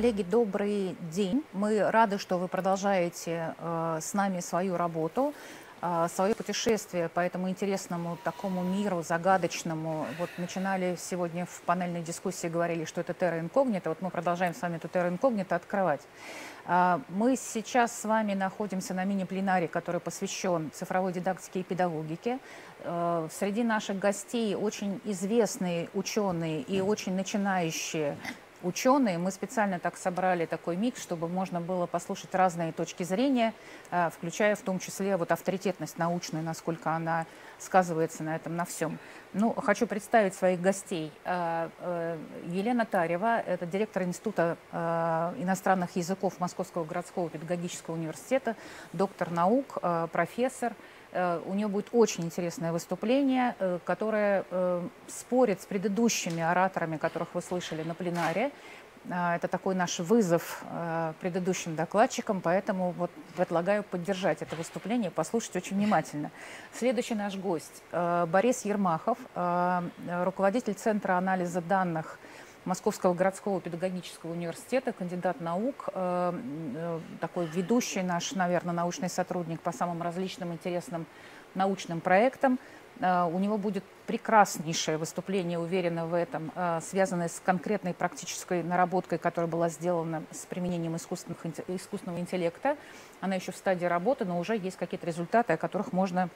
Коллеги, добрый день. Мы рады, что вы продолжаете э, с нами свою работу, э, свое путешествие по этому интересному такому миру, загадочному. Вот начинали сегодня в панельной дискуссии, говорили, что это терра инкогнита. Вот мы продолжаем с вами эту терра инкогнита открывать. Э, мы сейчас с вами находимся на мини-пленаре, который посвящен цифровой дидактике и педагогике. Э, среди наших гостей очень известные ученые и очень начинающие ученые. Мы специально так собрали такой микс, чтобы можно было послушать разные точки зрения, э, включая в том числе вот авторитетность научную, насколько она сказывается на этом, на всем. Ну, хочу представить своих гостей. Э, э, Елена Тарева, это директор Института иностранных языков Московского городского педагогического университета, доктор наук, профессор – Э, у нее будет очень интересное выступление, э, которое э, спорит с предыдущими ораторами, которых вы слышали на пленаре. Это такой наш вызов предыдущим докладчикам, поэтому вот предлагаю поддержать это выступление, послушать очень внимательно. Следующий наш гость Борис Ермахов, руководитель Центра анализа данных Московского городского педагогического университета, кандидат наук, э, э, такой ведущий наш, наверное, научный сотрудник по самым различным интересным научным проектам. Э, у него будет прекраснейшее выступление, уверена в этом, связанное с конкретной практической наработкой, которая была сделана с применением искусственного интеллекта. Она еще в стадии работы, но уже есть какие-то результаты, о которых можно,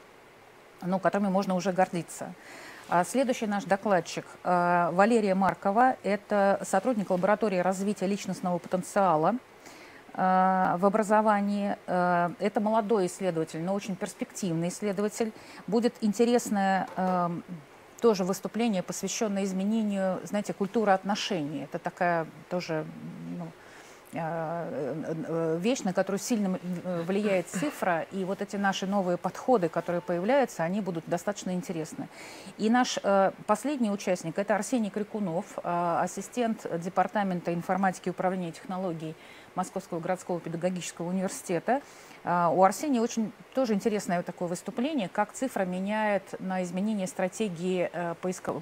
ну, которыми можно уже гордиться. А следующий наш докладчик э, Валерия Маркова. Это сотрудник лаборатории развития личностного потенциала э, в образовании. Э, это молодой исследователь, но очень перспективный исследователь. Будет интересное тоже выступление, посвященное изменению, знаете, культуры отношений. Это такая тоже ну, вещь, на которую сильно э, влияет цифра, и вот эти наши новые подходы, которые появляются, они будут достаточно интересны. И наш последний участник – это Арсений Крикунов, ассистент Департамента информатики и управления технологий Московского городского педагогического университета. У Арсения очень тоже интересное вот такое выступление, как цифра меняет на изменение стратегии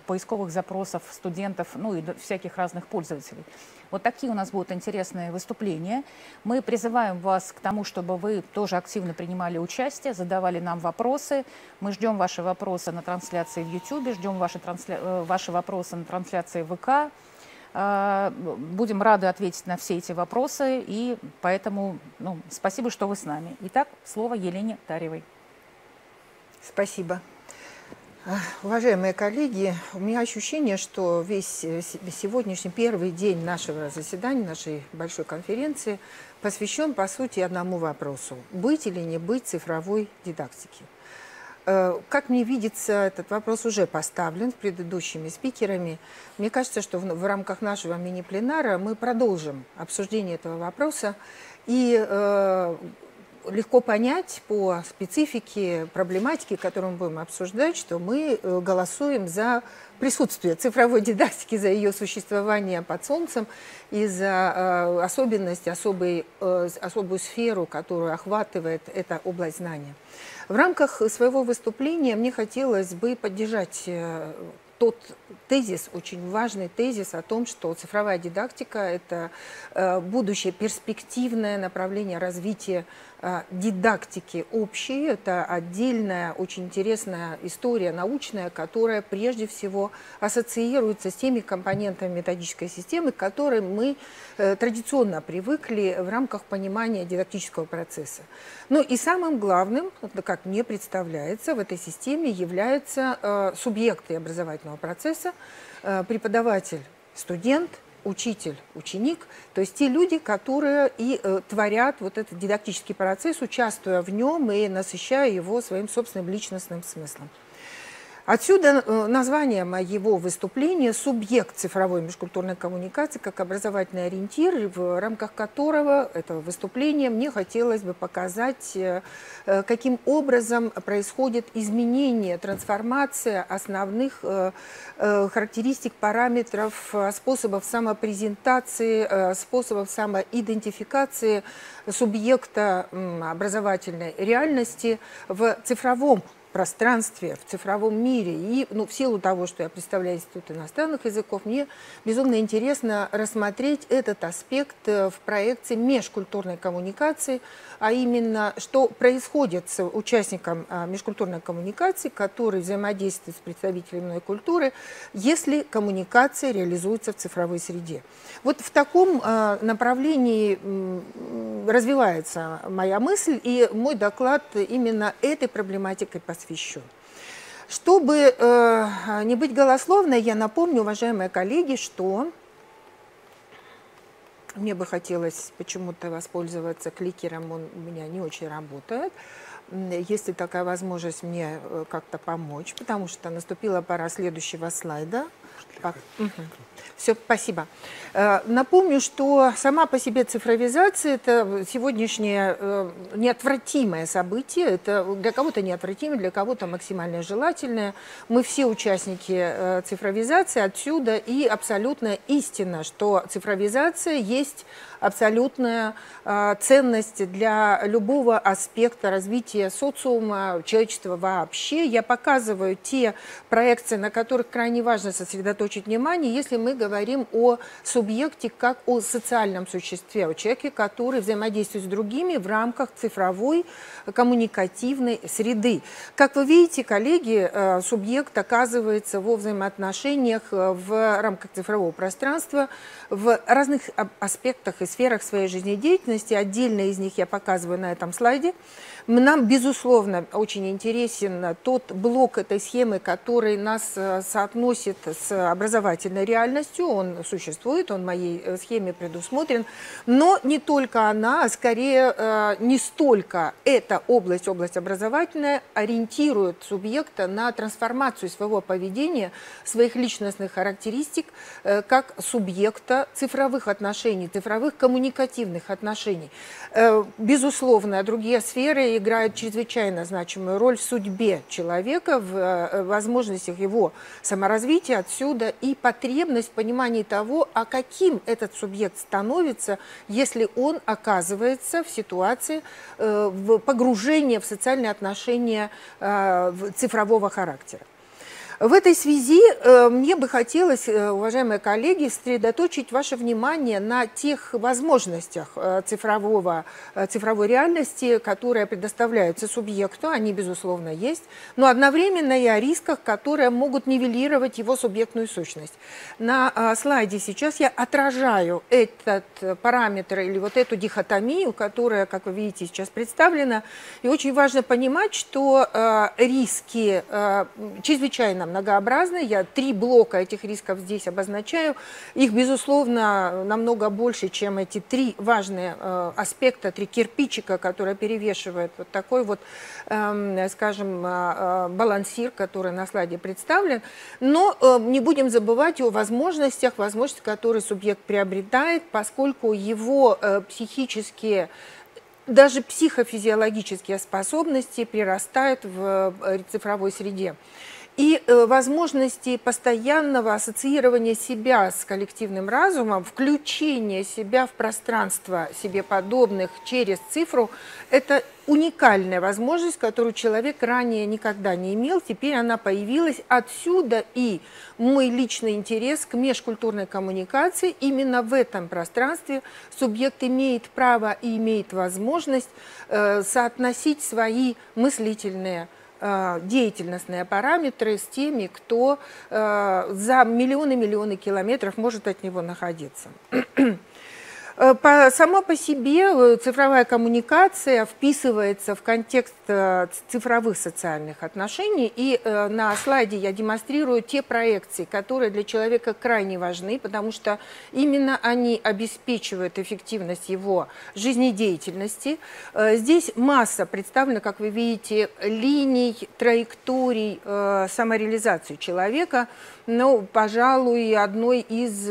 поисковых запросов студентов, ну и всяких разных пользователей. Вот такие у нас будут интересные выступления. Мы призываем вас к тому, чтобы вы тоже активно принимали участие, задавали нам вопросы. Мы ждем ваши вопросы на трансляции в YouTube, ждем ваши, трансля... Э, ваши вопросы на трансляции в ВК. А, будем рады ответить на все эти вопросы, и поэтому ну, спасибо, что вы с нами. Итак, слово Елене Таревой. Спасибо. Уважаемые коллеги, у меня ощущение, что весь э, сегодняшний первый день нашего заседания, нашей большой конференции посвящен, по сути, одному вопросу. Быть или не быть цифровой дидактики. Э, как мне видится, этот вопрос уже поставлен предыдущими спикерами. Мне кажется, что в, рамках нашего мини-пленара мы продолжим обсуждение этого вопроса. И э, легко понять по специфике проблематики, которую мы будем обсуждать, что мы э, голосуем за присутствие цифровой дидактики, за ее существование под солнцем и за э, особенность, особый, э, особую сферу, которую охватывает эта область знания. В рамках своего выступления мне хотелось бы поддержать тот тезис, очень важный тезис о том, что цифровая дидактика – это будущее перспективное направление развития Э, дидактики общей. Это отдельная, очень интересная история научная, которая прежде всего ассоциируется с теми компонентами методической системы, к которым мы э, традиционно привыкли в рамках понимания дидактического процесса. Ну и самым главным, как мне представляется, в этой системе являются э, субъекты образовательного процесса, преподаватель, студент – учитель, ученик, то есть те люди, которые и э, творят вот этот дидактический процесс, участвуя в нем и насыщая его своим собственным личностным смыслом. Отсюда э, название моего выступления «Субъект цифровой межкультурной коммуникации как образовательный ориентир», в рамках которого этого выступления мне хотелось бы показать, э, э, каким образом происходит изменение, трансформация основных характеристик, параметров, способов самопрезентации, способов самоидентификации субъекта образовательной реальности в цифровом пространстве, в цифровом мире. И ну, в силу того, что я представляю Институт иностранных языков, мне безумно интересно рассмотреть этот аспект э, в проекции межкультурной коммуникации, а именно, что происходит с участником а, межкультурной коммуникации, который взаимодействует с представителями иной культуры, если коммуникация реализуется в цифровой среде. Вот в таком а, направлении развивается моя мысль, и мой доклад именно этой проблематикой посвящен. Чтобы э, не быть голословной, я напомню, уважаемые коллеги, что мне бы хотелось почему-то воспользоваться кликером, он у меня не очень работает. Если такая возможность мне э, как-то помочь, потому что наступила пора следующего слайда. Угу. Все, спасибо. Э, напомню, что сама по себе цифровизация – это сегодняшнее э, неотвратимое событие. Это для кого-то неотвратимое, для кого-то максимально желательное. Мы все участники э, цифровизации отсюда. И абсолютно истина, что цифровизация есть абсолютная ценность для любого аспекта развития социума, человечества вообще. Я показываю те проекции, на которых крайне важно сосредоточить внимание, если мы говорим о субъекте как о социальном существе, о человеке, который взаимодействует с другими в рамках цифровой коммуникативной среды. Как вы видите, коллеги, э, субъект оказывается во взаимоотношениях э, в рамках цифрового пространства в разных аспектах и сферах своей жизнедеятельности. Отдельно из них я показываю на этом слайде. Нам, безусловно, очень интересен тот блок этой схемы, который нас э, соотносит с образовательной реальностью. Он существует, он в моей э, схеме предусмотрен. Но не только она, а скорее э, не столько эта область, область образовательная, ориентирует субъекта на трансформацию своего поведения, своих личностных характеристик, как субъекта цифровых отношений, цифровых коммуникативных отношений. Безусловно, другие сферы играет чрезвычайно значимую роль в судьбе человека, в э, возможностях его саморазвития отсюда и потребность в понимании того, а каким этот субъект становится, если он оказывается в ситуации э, в погружения в социальные отношения э, цифрового характера. В этой связи э, мне бы хотелось, э, уважаемые коллеги, сосредоточить ваше внимание на тех возможностях э, цифрового, цифровой реальности, которые предоставляются субъекту, они, безусловно, есть, но одновременно и о рисках, которые могут нивелировать его субъектную сущность. На слайде сейчас я отражаю этот параметр или вот эту дихотомию, которая, как вы видите, сейчас представлена. И очень важно понимать, что риски чрезвычайно многообразны. Я три блока этих рисков здесь обозначаю. Их, безусловно, намного больше, чем эти три важные э, аспекта, три кирпичика, которые перевешивают вот такой вот, э, скажем, э, балансир, который на слайде представлен. Но э, не будем забывать о возможностях, возможностях, которые субъект приобретает, поскольку его э, психические даже психофизиологические способности прирастают в э, цифровой среде и э, возможности постоянного ассоциирования себя с коллективным разумом, включения себя в пространство себе подобных через цифру, это уникальная возможность, которую человек ранее никогда не имел, теперь она появилась. Отсюда и мой личный интерес к межкультурной коммуникации. Именно в этом пространстве субъект имеет право и имеет возможность э, соотносить свои мыслительные деятельностные параметры с теми, кто э, за миллионы-миллионы километров может от него находиться. Э, по, сама по себе э, цифровая коммуникация вписывается в контекст э, цифровых социальных отношений. И на слайде я демонстрирую те проекции, которые для человека крайне важны, потому что именно они обеспечивают эффективность его жизнедеятельности. Здесь масса представлена, как вы видите, линий, траекторий самореализации человека. Ну, пожалуй, одной из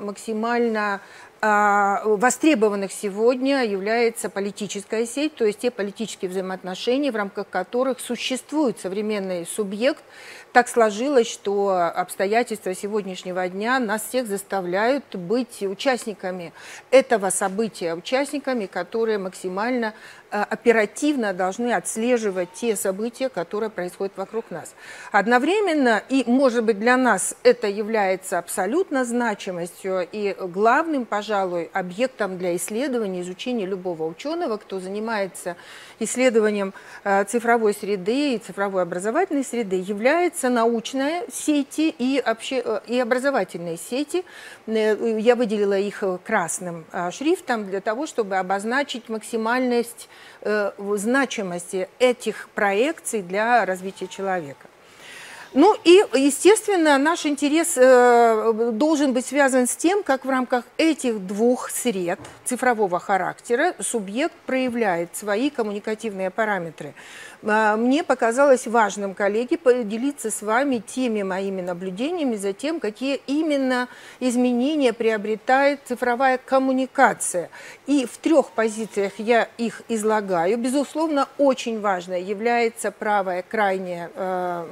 максимально востребованных сегодня является политическая сеть, то есть те политические взаимоотношения, в рамках которых существует современный субъект. Так сложилось, что обстоятельства сегодняшнего дня нас всех заставляют быть участниками этого события, участниками, которые максимально оперативно должны отслеживать те события, которые происходят вокруг нас. Одновременно, и, может быть, для нас это является абсолютно значимостью и главным, пожалуй, объектом для исследования, изучения любого ученого, кто занимается исследованием э, цифровой среды и цифровой образовательной среды, является научная сети и, обще, э, и образовательные сети. Э, я выделила их красным шрифтом для того, чтобы обозначить максимальность значимости этих проекций для развития человека. Ну и, естественно, наш интерес э, должен быть связан с тем, как в рамках этих двух сред цифрового характера субъект проявляет свои коммуникативные параметры. А, мне показалось важным, коллеги, поделиться с вами теми моими наблюдениями за тем, какие именно изменения приобретает цифровая коммуникация. И в трех позициях я их излагаю. Безусловно, очень важной является правая крайняя э,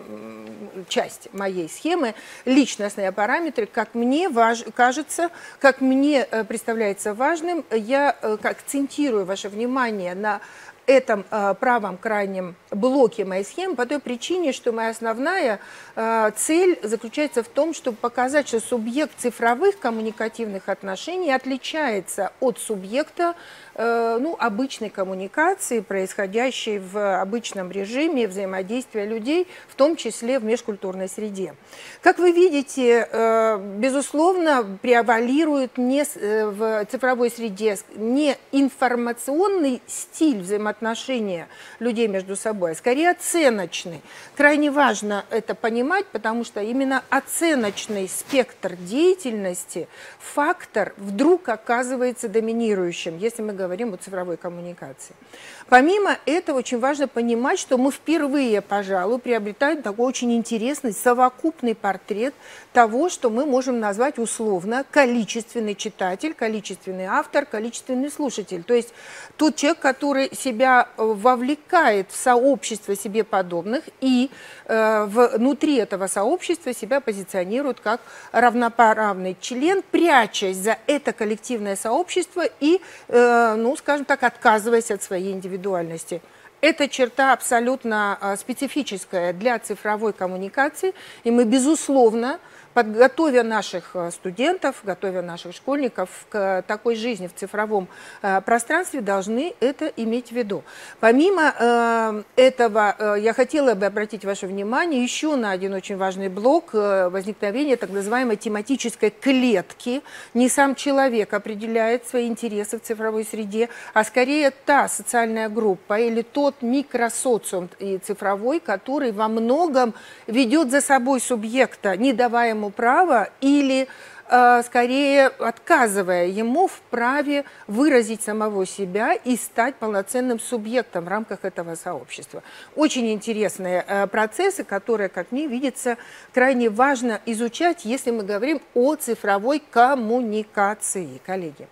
часть моей схемы, личностные параметры, как мне важ, кажется, как мне э, представляется важным, я э, акцентирую ваше внимание на этом э, правом крайнем блоке моей схемы по той причине, что моя основная э, цель заключается в том, чтобы показать, что субъект цифровых коммуникативных отношений отличается от субъекта ну, обычной коммуникации, происходящей в обычном режиме взаимодействия людей, в том числе в межкультурной среде. Как вы видите, э, безусловно, превалирует не э, в цифровой среде не информационный стиль взаимоотношения людей между собой, а скорее оценочный. Крайне важно это понимать, потому что именно оценочный спектр деятельности, фактор вдруг оказывается доминирующим, если мы говорим говорим о цифровой коммуникации. Помимо этого, очень важно понимать, что мы впервые, пожалуй, приобретаем такой очень интересный совокупный портрет того, что мы можем назвать условно количественный читатель, количественный автор, количественный слушатель. То есть тот человек, который себя э, вовлекает в сообщество себе подобных и э, внутри этого сообщества себя позиционирует как равноправный член, прячась за это коллективное сообщество и, э, ну, скажем так, отказываясь от своей индивидуальности индивидуальности. Эта черта абсолютно а, специфическая для цифровой коммуникации, и мы, безусловно, подготовя наших э, студентов, готовя наших школьников к такой жизни в цифровом э, пространстве, должны это иметь в виду. Помимо э, этого, я хотела бы обратить ваше внимание еще на один очень важный блок возникновения так называемой тематической клетки. Не сам человек определяет свои интересы в цифровой среде, а скорее та социальная группа или тот микросоциум и цифровой, который во многом ведет за собой субъекта, не давая ему право или э, скорее отказывая ему в праве выразить самого себя и стать полноценным субъектом в рамках этого сообщества. Очень интересные э, процессы, которые, как мне видится, крайне важно изучать, если мы говорим о цифровой коммуникации, коллеги.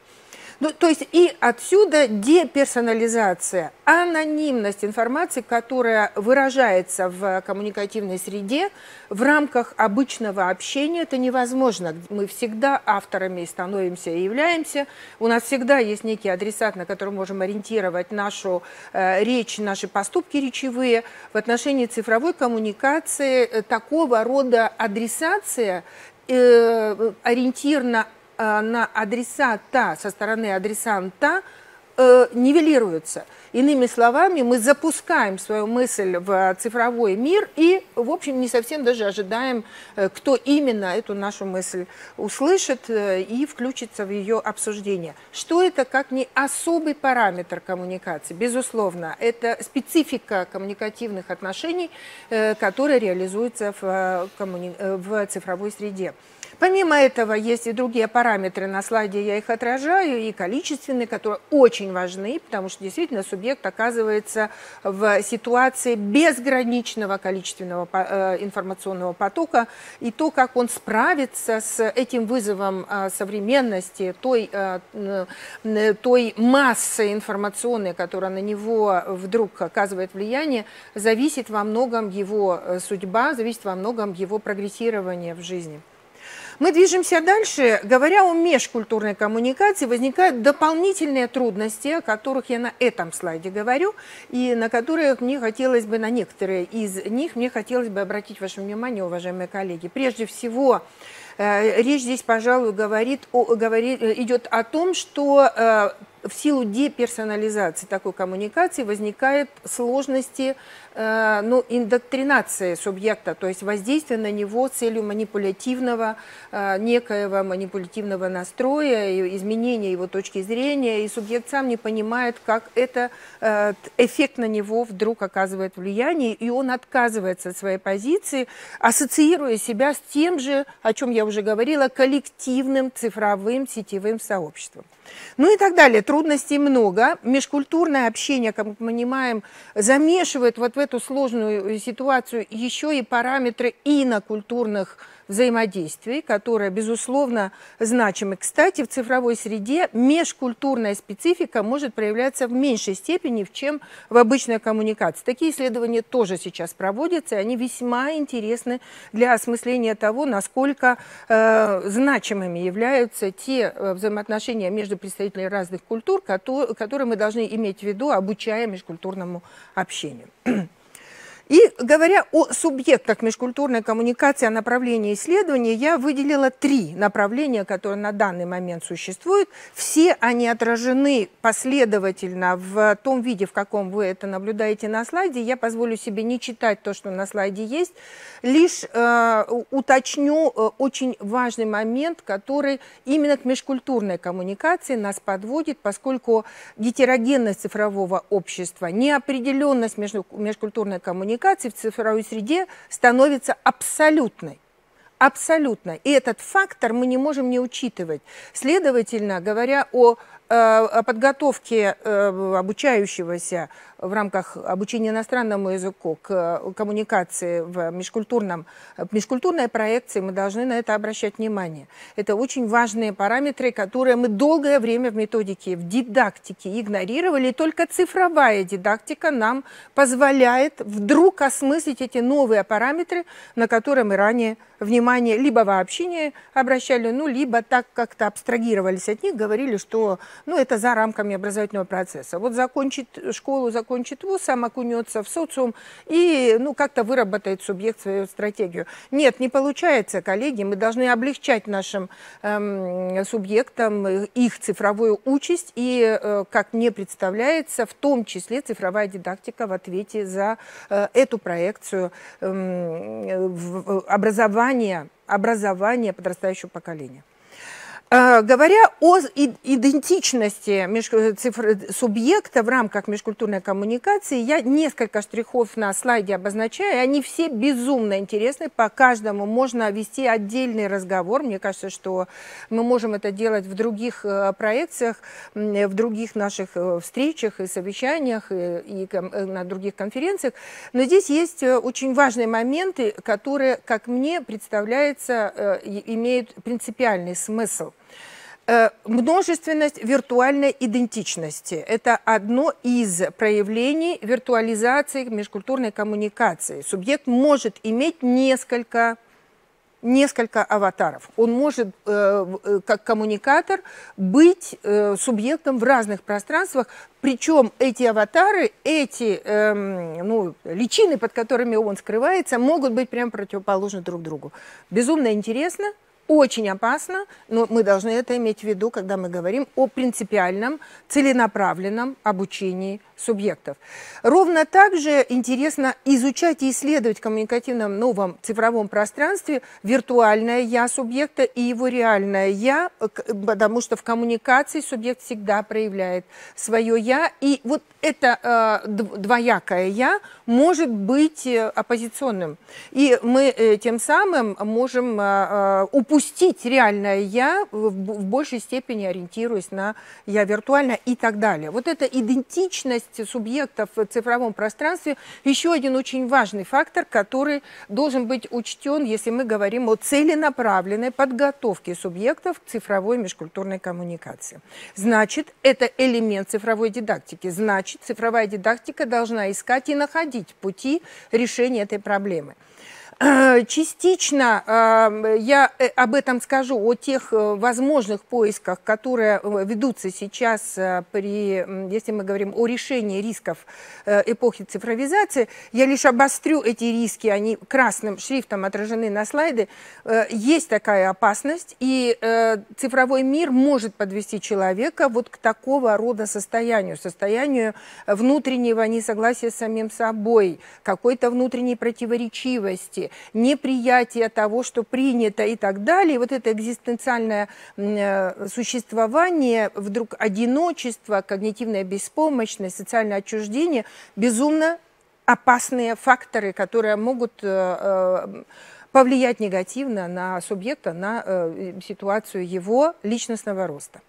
Ну, то есть и отсюда деперсонализация, анонимность информации, которая выражается в коммуникативной среде в рамках обычного общения, это невозможно. Мы всегда авторами становимся и являемся. У нас всегда есть некий адресат, на который можем ориентировать нашу э, речь, наши поступки речевые. В отношении цифровой коммуникации э, такого рода адресация э, на адресата со стороны адресанта э, нивелируются. Иными словами, мы запускаем свою мысль в цифровой мир и, в общем, не совсем даже ожидаем, э, кто именно эту нашу мысль услышит и включится в ее обсуждение. Что это как не особый параметр коммуникации? Безусловно, это специфика коммуникативных отношений, которая реализуется в, коммуни... в цифровой среде. Помимо этого, есть и другие параметры, на слайде я их отражаю, и количественные, которые очень важны, потому что действительно субъект оказывается в ситуации безграничного количественного э, информационного потока, и то, как он справится с этим вызовом э, современности, той, э, той массы информационной, которая на него вдруг оказывает влияние, зависит во многом его судьба, зависит во многом его прогрессирование в жизни. Мы движемся дальше. Говоря о межкультурной коммуникации, возникают дополнительные трудности, о которых я на этом слайде говорю, и на которые мне хотелось бы, на некоторые из них, мне хотелось бы обратить ваше внимание, уважаемые коллеги. Прежде всего, э, речь здесь, пожалуй, говорит о, говорит, идет о том, что э, в силу деперсонализации такой коммуникации возникают сложности Э, ну, индоктринация субъекта, то есть воздействие на него с целью манипулятивного, э, некоего манипулятивного настроя, изменения его точки зрения, и субъект сам не понимает, как это э, эффект на него вдруг оказывает влияние, и он отказывается от своей позиции, ассоциируя себя с тем же, о чем я уже говорила, коллективным цифровым сетевым сообществом. Ну и так далее. Трудностей много. Межкультурное общение, как мы понимаем, замешивает вот в эту сложную ситуацию еще и параметры инокультурных взаимодействий, которые, безусловно, значимы. Кстати, в цифровой среде межкультурная специфика может проявляться в меньшей степени, чем в обычной коммуникации. Такие исследования тоже сейчас проводятся, и они весьма интересны для осмысления того, насколько э, значимыми являются те э, взаимоотношения между представителями разных культур, которые, которые мы должны иметь в виду, обучая межкультурному общению. И говоря о субъектах межкультурной коммуникации, о направлении исследования, я выделила три направления, которые на данный момент существуют. Все они отражены последовательно в том виде, в каком вы это наблюдаете на слайде. Я позволю себе не читать то, что на слайде есть, лишь э, уточню э, очень важный момент, который именно к межкультурной коммуникации нас подводит, поскольку гетерогенность цифрового общества, неопределенность между, межкультурной коммуникации, коммуникации в цифровой среде становится абсолютной. Абсолютно. И этот фактор мы не можем не учитывать. Следовательно, говоря о Э, подготовки э, обучающегося в рамках обучения иностранному языку к коммуникации в межкультурном, в межкультурной проекции мы должны на это обращать внимание. Это очень важные параметры, которые мы долгое время в методике, в дидактике игнорировали. И только цифровая дидактика нам позволяет вдруг осмыслить эти новые параметры, на которые мы ранее внимание либо вообще не обращали, ну, либо так как-то абстрагировались от них, говорили, что ну, это за рамками образовательного процесса. Вот закончит школу, закончит вуз, сам окунется в социум и, ну, как-то выработает субъект свою стратегию. Нет, не получается, коллеги, мы должны облегчать нашим эм, субъектам их цифровую участь и, э, как мне представляется, в том числе цифровая дидактика в ответе за э, эту проекцию э, в, образования, образования подрастающего поколения. Э, говоря о идентичности субъекта в рамках межкультурной коммуникации, я несколько штрихов на слайде обозначаю, они все безумно интересны, по каждому можно вести отдельный разговор. Мне кажется, что мы можем это делать в других э, проекциях, в других наших э, встречах и совещаниях, и, и на других конференциях. Но здесь есть очень важные моменты, которые, как мне представляется, имеют принципиальный смысл. Э, множественность виртуальной идентичности – это одно из проявлений виртуализации межкультурной коммуникации. Субъект может иметь несколько несколько аватаров. Он может, э, э, как коммуникатор, быть субъектом в разных пространствах, причем эти аватары, эти э, ну, личины, под которыми он скрывается, могут быть прям противоположны друг другу. Безумно интересно – очень опасно, но мы должны это иметь в виду, когда мы говорим о принципиальном, целенаправленном обучении субъектов. Ровно так же интересно изучать и исследовать в коммуникативном новом цифровом пространстве виртуальное «я» субъекта и его реальное «я», потому что в коммуникации субъект всегда проявляет свое «я», и вот это э, двоякое «я» может быть э, оппозиционным. И мы э, тем самым можем э, э упустить реальное «я», в, большей степени ориентируясь на «я» виртуальное и так далее. Вот эта идентичность субъектов в цифровом пространстве еще один очень важный фактор, который должен быть учтен, если мы говорим о целенаправленной подготовке субъектов к цифровой межкультурной коммуникации. Значит, это элемент цифровой дидактики. Значит, цифровая дидактика должна искать и находить пути решения этой проблемы. Частично я об этом скажу, о тех возможных поисках, которые ведутся сейчас при, если мы говорим о решении рисков эпохи цифровизации. Я лишь обострю эти риски, они красным шрифтом отражены на слайде. Есть такая опасность, и цифровой мир может подвести человека вот к такого рода состоянию, состоянию внутреннего несогласия с самим собой, какой-то внутренней противоречивости, неприятия того, что принято и так далее. Вот это экзистенциальное э, существование, вдруг одиночество, когнитивная беспомощность, социальное отчуждение безумно опасные факторы, которые могут э, э, повлиять негативно на субъекта, на э, ситуацию его личностного роста.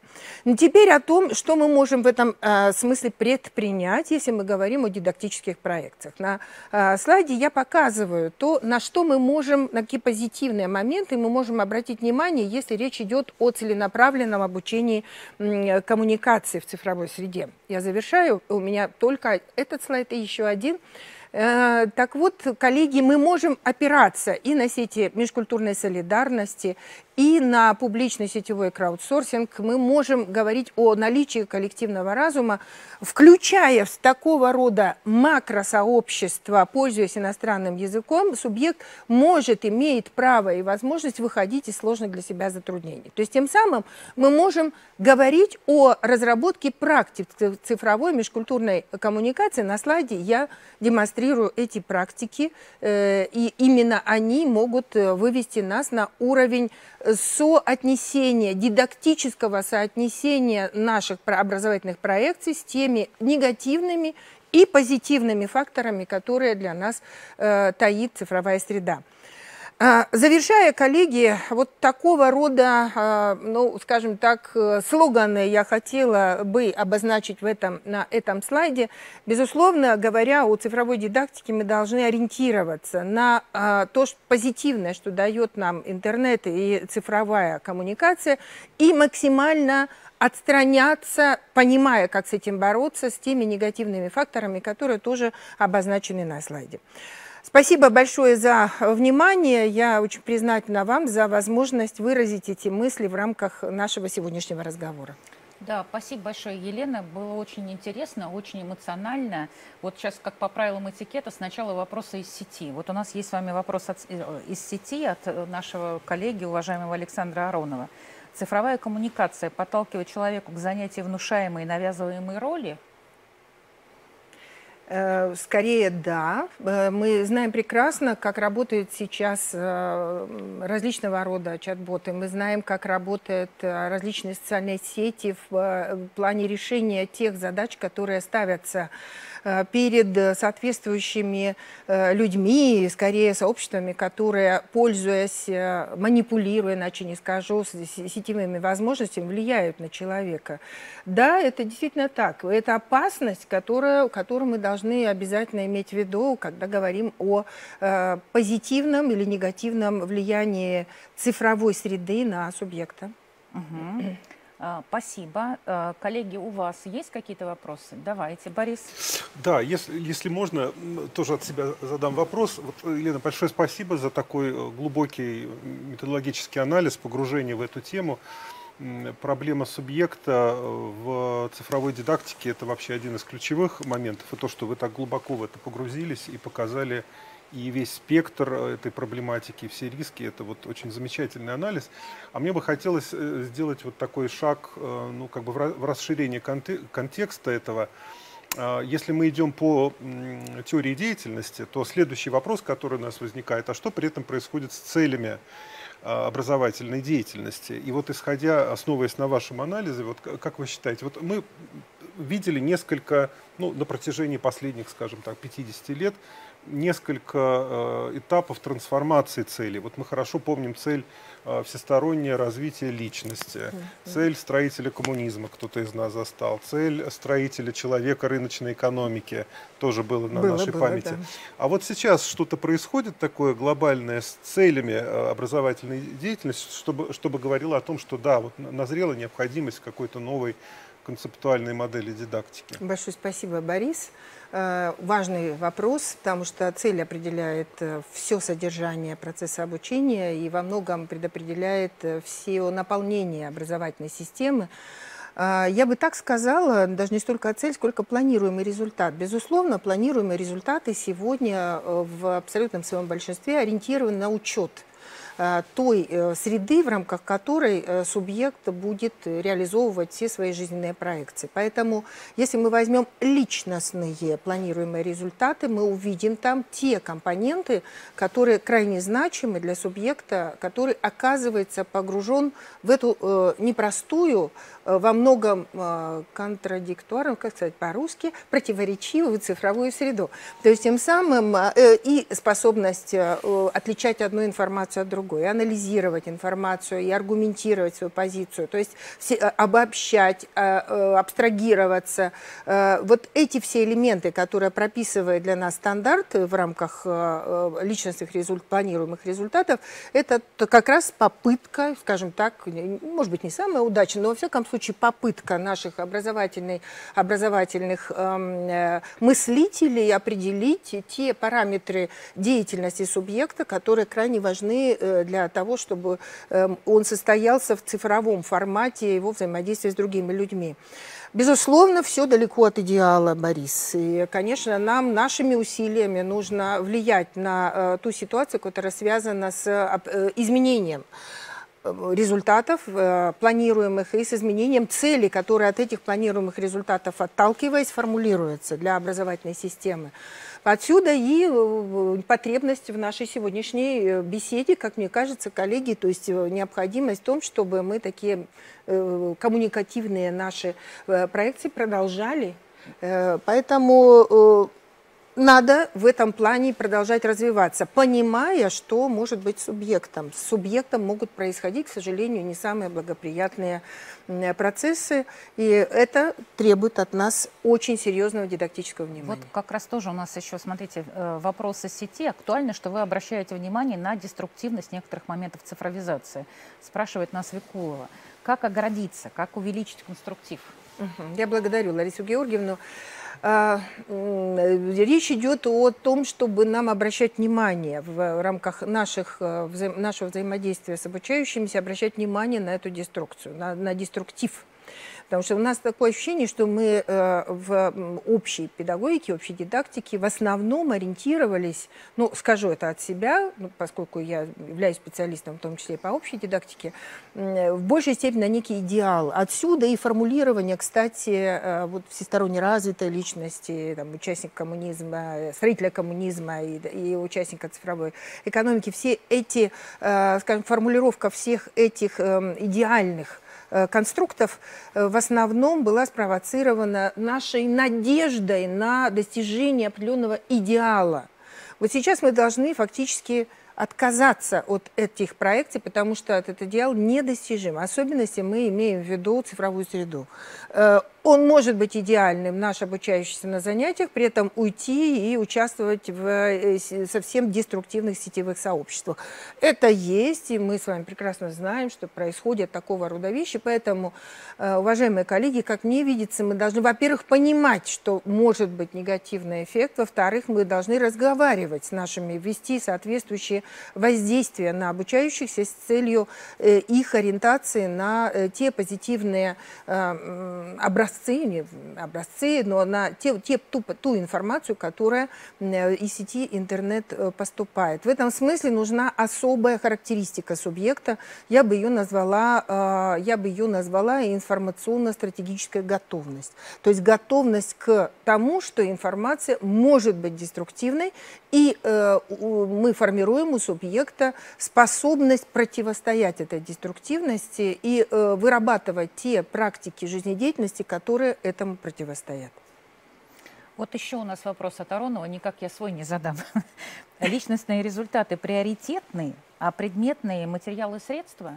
Теперь о том, что мы можем в этом э, смысле предпринять, если мы говорим о дидактических проекциях. На э, слайде я показываю то, на что мы можем, на какие позитивные моменты мы можем обратить внимание, если речь идет о целенаправленном обучении э, коммуникации в цифровой среде. Я завершаю, у меня только этот слайд и еще один. Э, так вот, коллеги, мы можем опираться и на сети межкультурной солидарности, и на публичный сетевой краудсорсинг мы можем говорить о наличии коллективного разума, включая в такого рода макросообщество, пользуясь иностранным языком, субъект может, имеет право и возможность выходить из сложных для себя затруднений. То есть тем самым мы можем говорить о разработке практик цифровой межкультурной коммуникации. На слайде я демонстрирую эти практики, э, и именно они могут э, вывести нас на уровень соотнесения, дидактического соотнесения наших образовательных проекций с теми негативными и позитивными факторами, которые для нас э, таит цифровая среда. А, завершая, коллеги, вот такого рода, а, ну, скажем так, э, слоганы я хотела бы обозначить в этом, на этом слайде. Безусловно, говоря о цифровой дидактике, мы должны ориентироваться на а, то что позитивное, что дает нам интернет и цифровая коммуникация, и максимально отстраняться, понимая, как с этим бороться, с теми негативными факторами, которые тоже обозначены на слайде. Спасибо большое за внимание. Я очень признательна вам за возможность выразить эти мысли в рамках нашего сегодняшнего разговора. Да, спасибо большое, Елена. Было очень интересно, очень эмоционально. Вот сейчас, как по правилам этикета, сначала вопросы из сети. Вот у нас есть с вами вопрос от, э, из сети от нашего коллеги, уважаемого Александра Аронова. Цифровая коммуникация подталкивает человеку к занятию внушаемой и навязываемой роли – Э, скорее, да. Э, мы знаем прекрасно, как работают сейчас э, различного рода чат-боты. Мы знаем, как работают различные социальные сети в плане решения тех задач, которые ставятся Э, перед соответствующими э, людьми, скорее сообществами, которые, пользуясь, э, манипулируя, иначе не скажу, сетевыми возможностями, влияют на человека. Да, это действительно так. Это опасность, которая, которую мы должны обязательно иметь в виду, когда говорим о позитивном или негативном влиянии цифровой среды на субъекта. Угу. А, спасибо. А, коллеги, у вас есть какие-то вопросы? Давайте, Борис. Да, если, если можно, тоже от себя задам вопрос. Вот, Елена, большое спасибо за такой э, глубокий методологический анализ, погружение в эту тему. Проблема субъекта э, в цифровой дидактике – это вообще один из ключевых моментов. И то, что вы так глубоко в это погрузились и показали и весь спектр э, этой проблематики, все риски, это вот очень замечательный анализ. А мне бы хотелось э, сделать вот такой шаг, э, ну, как бы в расширение контекста этого. А, если мы идем по теории деятельности, то следующий вопрос, который у нас возникает, а что при этом происходит с целями а, образовательной деятельности? И вот исходя, основываясь на вашем анализе, вот как вы считаете, вот мы видели несколько, ну, на протяжении последних, скажем так, 50 лет, несколько э, этапов трансформации цели. Вот мы хорошо помним цель э, всестороннее развитие личности, цель строителя коммунизма, кто-то из нас застал, цель строителя человека рыночной экономики, тоже было на было, нашей было, памяти. Да. А вот сейчас что-то происходит такое глобальное с целями э, образовательной деятельности, чтобы, чтобы говорило о том, что да, вот назрела необходимость какой-то новой концептуальной модели дидактики? Большое спасибо, Борис. Э, важный вопрос, потому что цель определяет э, все содержание процесса обучения и во многом предопределяет э, все наполнение образовательной системы. Я бы так сказала, даже не столько цель, сколько планируемый результат. Безусловно, планируемые результаты сегодня в абсолютном своем большинстве ориентированы на учет – той э, среды, в рамках которой э, субъект будет реализовывать все свои жизненные проекции. Поэтому, если мы возьмем личностные планируемые результаты, мы увидим там те компоненты, которые крайне значимы для субъекта, который оказывается погружен в эту непростую, во многом контрадикторную, как сказать по-русски, противоречивую цифровую среду. То есть тем самым и способность отличать одну информацию от другой, другой, и анализировать информацию, и аргументировать свою позицию, то есть все, э, обобщать, э, э, абстрагироваться. Вот эти все элементы, которые прописывает для нас стандарт в рамках личностных результ, планируемых результатов, это как раз попытка, скажем так, может быть, не самая удачная, но во всяком случае попытка наших образовательных, образовательных эм, мыслителей определить те параметры деятельности субъекта, которые крайне важны для того, чтобы эм, он состоялся в цифровом формате его взаимодействия с другими людьми. Безусловно, все далеко от идеала, Борис. И, конечно, нам нашими усилиями нужно влиять на э, ту ситуацию, которая связана с э, изменением э, результатов планируемых и с изменением целей, которые от этих планируемых результатов отталкиваясь формулируются для образовательной системы. Отсюда и э, потребность в нашей сегодняшней э, беседе, как мне кажется, коллеги, то есть э, необходимость в том, чтобы мы такие коммуникативные наши проекции продолжали. Поэтому надо в этом плане продолжать развиваться, понимая, что может быть субъектом. С субъектом могут происходить, к сожалению, не самые благоприятные процессы, и это требует от нас очень серьезного дидактического внимания. Вот как раз тоже у нас еще, смотрите, э, вопросы сети. Актуально, что вы обращаете внимание на деструктивность некоторых моментов цифровизации. Спрашивает нас Викулова. Как оградиться, как увеличить конструктив? Я благодарю Ларису Георгиевну. А, речь идет о том, чтобы нам обращать внимание в рамках наших, э, нашего взаимодействия с обучающимися, обращать внимание на эту деструкцию, на, на деструктив Потому что у нас такое ощущение, что мы э, в общей педагогике, общей дидактике в основном ориентировались, ну, скажу это от себя, ну, поскольку я являюсь специалистом, в том числе по общей дидактике, в большей степени на некий идеал. Отсюда и формулирование, кстати, э, вот всесторонне развитой личности, там, участника коммунизма, строителя коммунизма и, и участника цифровой экономики. Все эти, э, скажем, формулировка всех этих эм, идеальных конструктов э, в основном была спровоцирована нашей надеждой на достижение определенного идеала. Вот сейчас мы должны фактически отказаться от этих проекций, потому что этот идеал недостижим. Особенно если мы имеем в виду цифровую среду. Он может быть идеальным, наш обучающийся на занятиях, при этом уйти и участвовать в э, совсем деструктивных сетевых сообществах. Это есть, и мы с вами прекрасно знаем, что происходят такого рода вещи. Поэтому, э, уважаемые коллеги, как мне видится, мы должны, во-первых, понимать, что может быть негативный эффект, во-вторых, мы должны разговаривать с нашими, вести соответствующие воздействия на обучающихся с целью э, их ориентации на те позитивные образцы, образцы, не образцы, но на те, те, ту, ту информацию, которая из сети интернет э, поступает. В этом смысле нужна особая характеристика субъекта. Я бы ее назвала, э, я бы ее назвала информационно-стратегическая готовность. То есть готовность к тому, что информация может быть деструктивной, и э, мы формируем у субъекта способность противостоять этой деструктивности и вырабатывать те практики жизнедеятельности, которые которые этому противостоят. Вот еще у нас вопрос от Аронова, никак я свой не задам. Личностные результаты приоритетные, а предметные материалы и средства?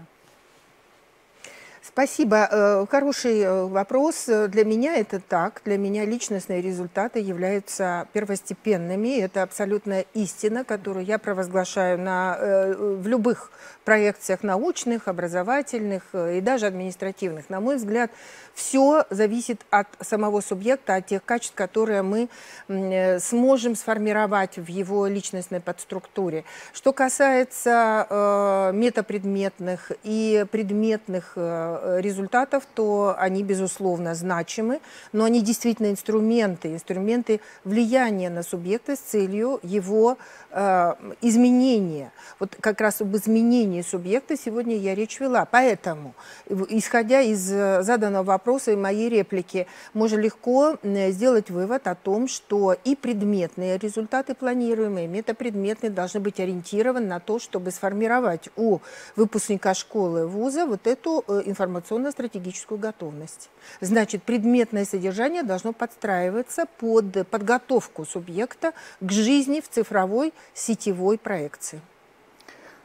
Спасибо. Э, хороший э, вопрос. Для меня это так. Для меня личностные результаты являются первостепенными. Это абсолютная истина, которую я провозглашаю на, э, в любых проекциях научных, образовательных и даже административных. На мой взгляд, все зависит от самого субъекта, от тех качеств, которые мы сможем сформировать в его личностной подструктуре. Что касается э, метапредметных и предметных Э, результатов, то они, безусловно, значимы, но они действительно инструменты, инструменты влияния на субъекта с целью его э, изменения. Вот как раз об изменении субъекта сегодня я речь вела. Поэтому, исходя из э, заданного вопроса и моей реплики, можно легко сделать вывод о том, что и предметные результаты планируемые, метапредметные должны быть ориентированы на то, чтобы сформировать у выпускника школы вуза вот эту э, информационно-стратегическую готовность. Значит, предметное содержание должно подстраиваться под подготовку субъекта к жизни в цифровой сетевой проекции.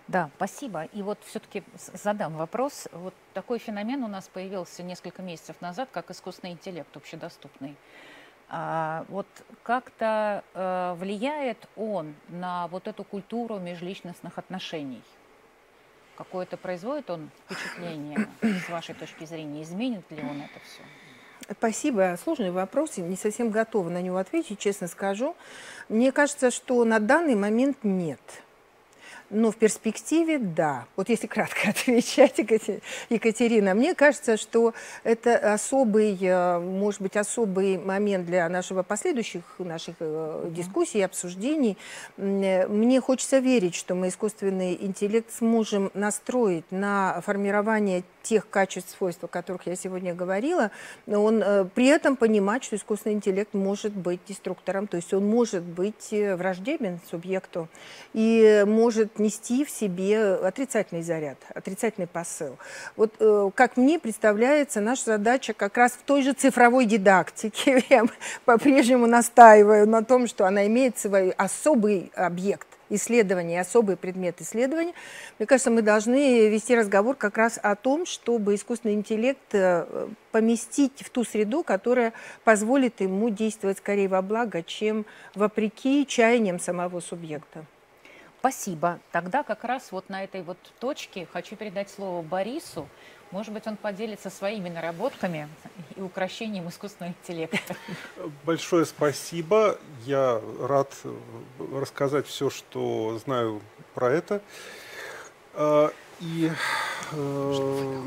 Да, спасибо. И вот все-таки задам вопрос. Вот такой феномен у нас появился несколько месяцев назад, как искусственный интеллект общедоступный. А, вот как-то э, влияет он на вот эту культуру межличностных отношений? Какое-то производит он впечатление, с вашей точки зрения? Изменит ли он это все? Спасибо. Сложный вопрос. Не совсем готова на него ответить, честно скажу. Мне кажется, что на данный момент нет. Но в перспективе да. Вот если кратко отвечать, Екатерина, мне кажется, что это особый, э, может быть, особый момент для нашего последующих наших mm-hmm. дискуссий, обсуждений. Э, мне хочется верить, что мы искусственный интеллект сможем настроить на формирование тех качеств, свойств, о которых я сегодня говорила, он при этом понимать, что искусственный интеллект может быть деструктором, то есть он может быть враждебен субъекту и может нести в себе отрицательный заряд, отрицательный посыл. Вот э, как мне представляется, наша задача как раз в той же цифровой дидактике. Я по-прежнему настаиваю на том, что она имеет свой особый объект исследования, особый предмет исследования. Мне кажется, мы должны вести разговор как раз о том, чтобы искусственный интеллект э, поместить в ту среду, которая позволит ему действовать скорее во благо, чем вопреки чаяниям самого субъекта. Спасибо. Тогда как раз вот на этой вот точке хочу передать слово Борису. Может быть, он поделится своими наработками и украшением искусственного интеллекта. Большое спасибо. Я рад рассказать все, что знаю про это. А, и э,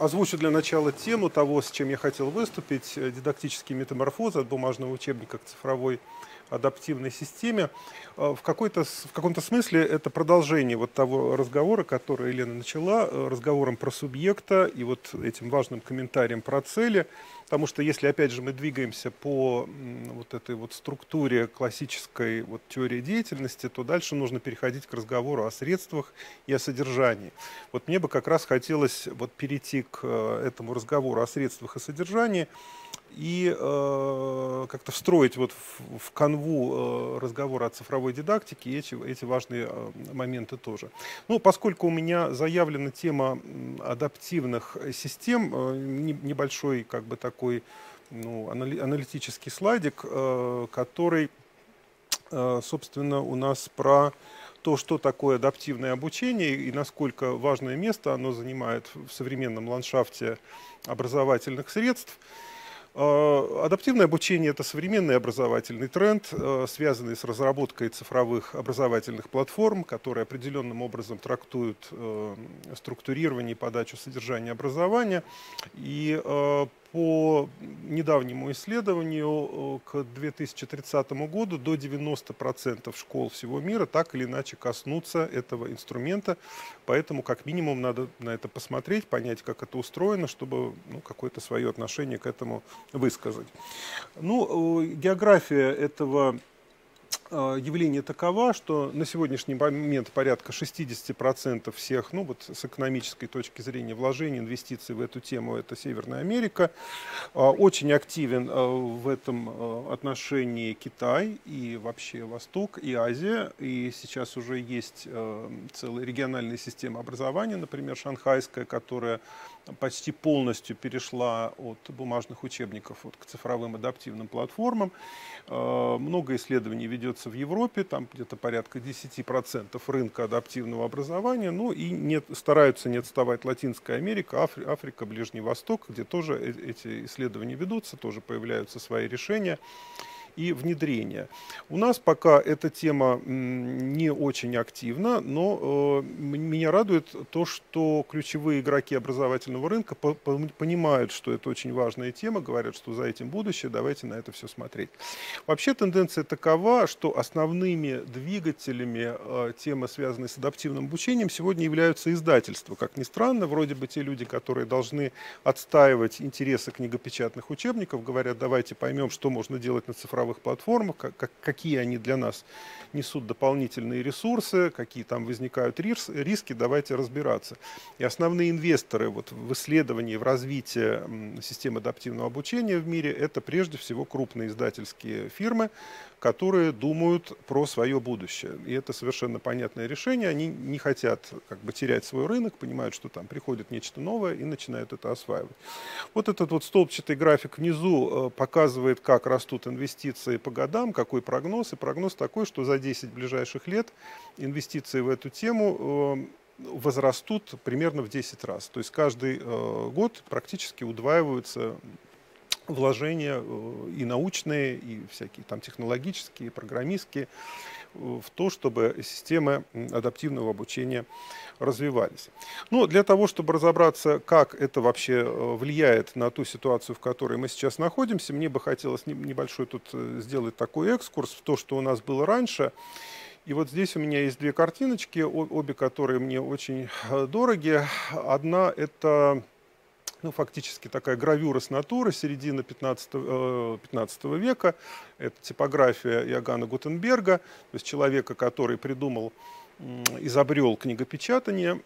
озвучу для начала тему того, с чем я хотел выступить. Дидактические метаморфозы от бумажного учебника к цифровой адаптивной системе. А, в, какой-то, в каком-то смысле это продолжение вот того разговора, который Елена начала, э, разговором про субъекта и вот этим важным комментарием про цели. Потому что если, опять же, мы двигаемся по вот этой вот структуре классической вот теории деятельности, то дальше нужно переходить к разговору о средствах и о содержании. Вот мне бы как раз хотелось вот перейти к э, этому разговору о средствах и содержании, и э, как-то встроить вот в, в канву э, разговора о цифровой дидактике эти, эти важные э, моменты тоже. Ну, поскольку у меня заявлена тема адаптивных систем, э, не, небольшой как бы такой ну, анали, аналитический слайдик, э, который, э, собственно, у нас про то, что такое адаптивное обучение и насколько важное место оно занимает в современном ландшафте образовательных средств. Э, адаптивное обучение – это современный образовательный тренд, э, связанный с разработкой цифровых образовательных платформ, которые определенным образом трактуют э, структурирование и подачу содержания образования. И по недавнему исследованию к 2030 году до 90% школ всего мира так или иначе коснутся этого инструмента. Поэтому как минимум надо на это посмотреть, понять, как это устроено, чтобы ну, какое-то свое отношение к этому высказать. Ну, география этого Э, явление таково, что на сегодняшний момент порядка 60% всех, ну вот с экономической точки зрения вложений, инвестиций в эту тему, это Северная Америка. Э, очень активен э, в этом отношении Китай и вообще Восток и Азия. И сейчас уже есть целая региональная система образования, например, шанхайская, которая почти полностью перешла от бумажных учебников вот, к цифровым адаптивным платформам. Много исследований ведется в Европе, там где-то порядка 10% рынка адаптивного образования, ну и не, стараются не отставать Латинская Америка, Афри, Африка, Ближний Восток, где тоже э, эти исследования ведутся, тоже появляются свои решения и внедрения. У нас пока эта тема не очень активна, но э, меня радует то, что ключевые игроки образовательного рынка понимают, что это очень важная тема, говорят, что за этим будущее, давайте на это все смотреть. Вообще тенденция такова, что основными двигателями э, темы, связанной с адаптивным обучением, сегодня являются издательства. Как ни странно, вроде бы те люди, которые должны отстаивать интересы книгопечатных учебников, говорят, давайте поймем, что можно делать на цифровом цифровых платформах, как, как, какие они для нас несут дополнительные ресурсы, какие там возникают рис, риски, давайте разбираться. И основные инвесторы вот в исследовании, в развитии системы адаптивного обучения в мире, это прежде всего крупные издательские фирмы, которые думают про свое будущее. И это совершенно понятное решение. Они не хотят как бы терять свой рынок, понимают, что там приходит нечто новое и начинают это осваивать. Вот этот вот столбчатый график внизу э, показывает, как растут инвестиции по годам, какой прогноз. И прогноз такой, что за 10 ближайших лет инвестиции в эту тему э, возрастут примерно в 10 раз. То есть каждый э, год практически удваиваются вложения э, и научные, и всякие там технологические, программистские в то, чтобы системы адаптивного обучения развивались. Но для того, чтобы разобраться, как это вообще э, влияет на ту ситуацию, в которой мы сейчас находимся, мне бы хотелось небольшой тут сделать такой экскурс в то, что у нас было раньше. И вот здесь у меня есть две картиночки, обе которые мне очень дороги. Одна – это ну, фактически такая гравюра с натуры середины 15, 15 э, века. Это типография Иоганна Гутенберга, то есть человека, который придумал изобрел книгопечатание,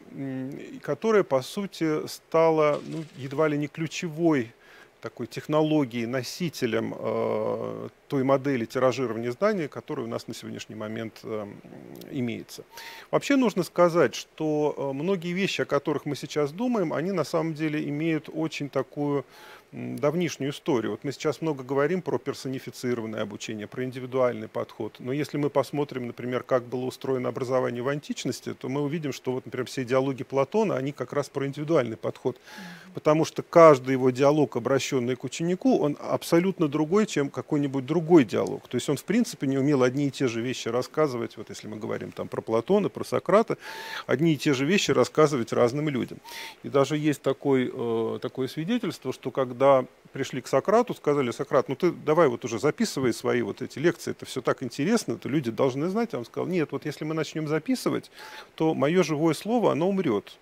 которое, по сути, стало ну, едва ли не ключевой такой технологией, носителем э, той модели тиражирования изданий, которая у нас на сегодняшний момент э, имеется. Вообще нужно сказать, что э, многие вещи, о которых мы сейчас думаем, они на самом деле имеют очень такую давнишнюю историю. Вот мы сейчас много говорим про персонифицированное обучение, про индивидуальный подход. Но если мы посмотрим, например, как было устроено образование в античности, то мы увидим, что вот, например, все диалоги Платона, они как раз про индивидуальный подход. Потому что каждый его диалог, обращенный к ученику, он абсолютно другой, чем какой-нибудь другой диалог. То есть он, в принципе, не умел одни и те же вещи рассказывать, вот если мы говорим там про Платона, про Сократа, одни и те же вещи рассказывать разным людям. И даже есть такой, э, такое свидетельство, что когда когда пришли к Сократу, сказали, Сократ, ну ты давай вот уже записывай свои вот эти лекции, это все так интересно, это люди должны знать. Он сказал, нет, вот если мы начнем записывать, то мое живое слово, оно умрет.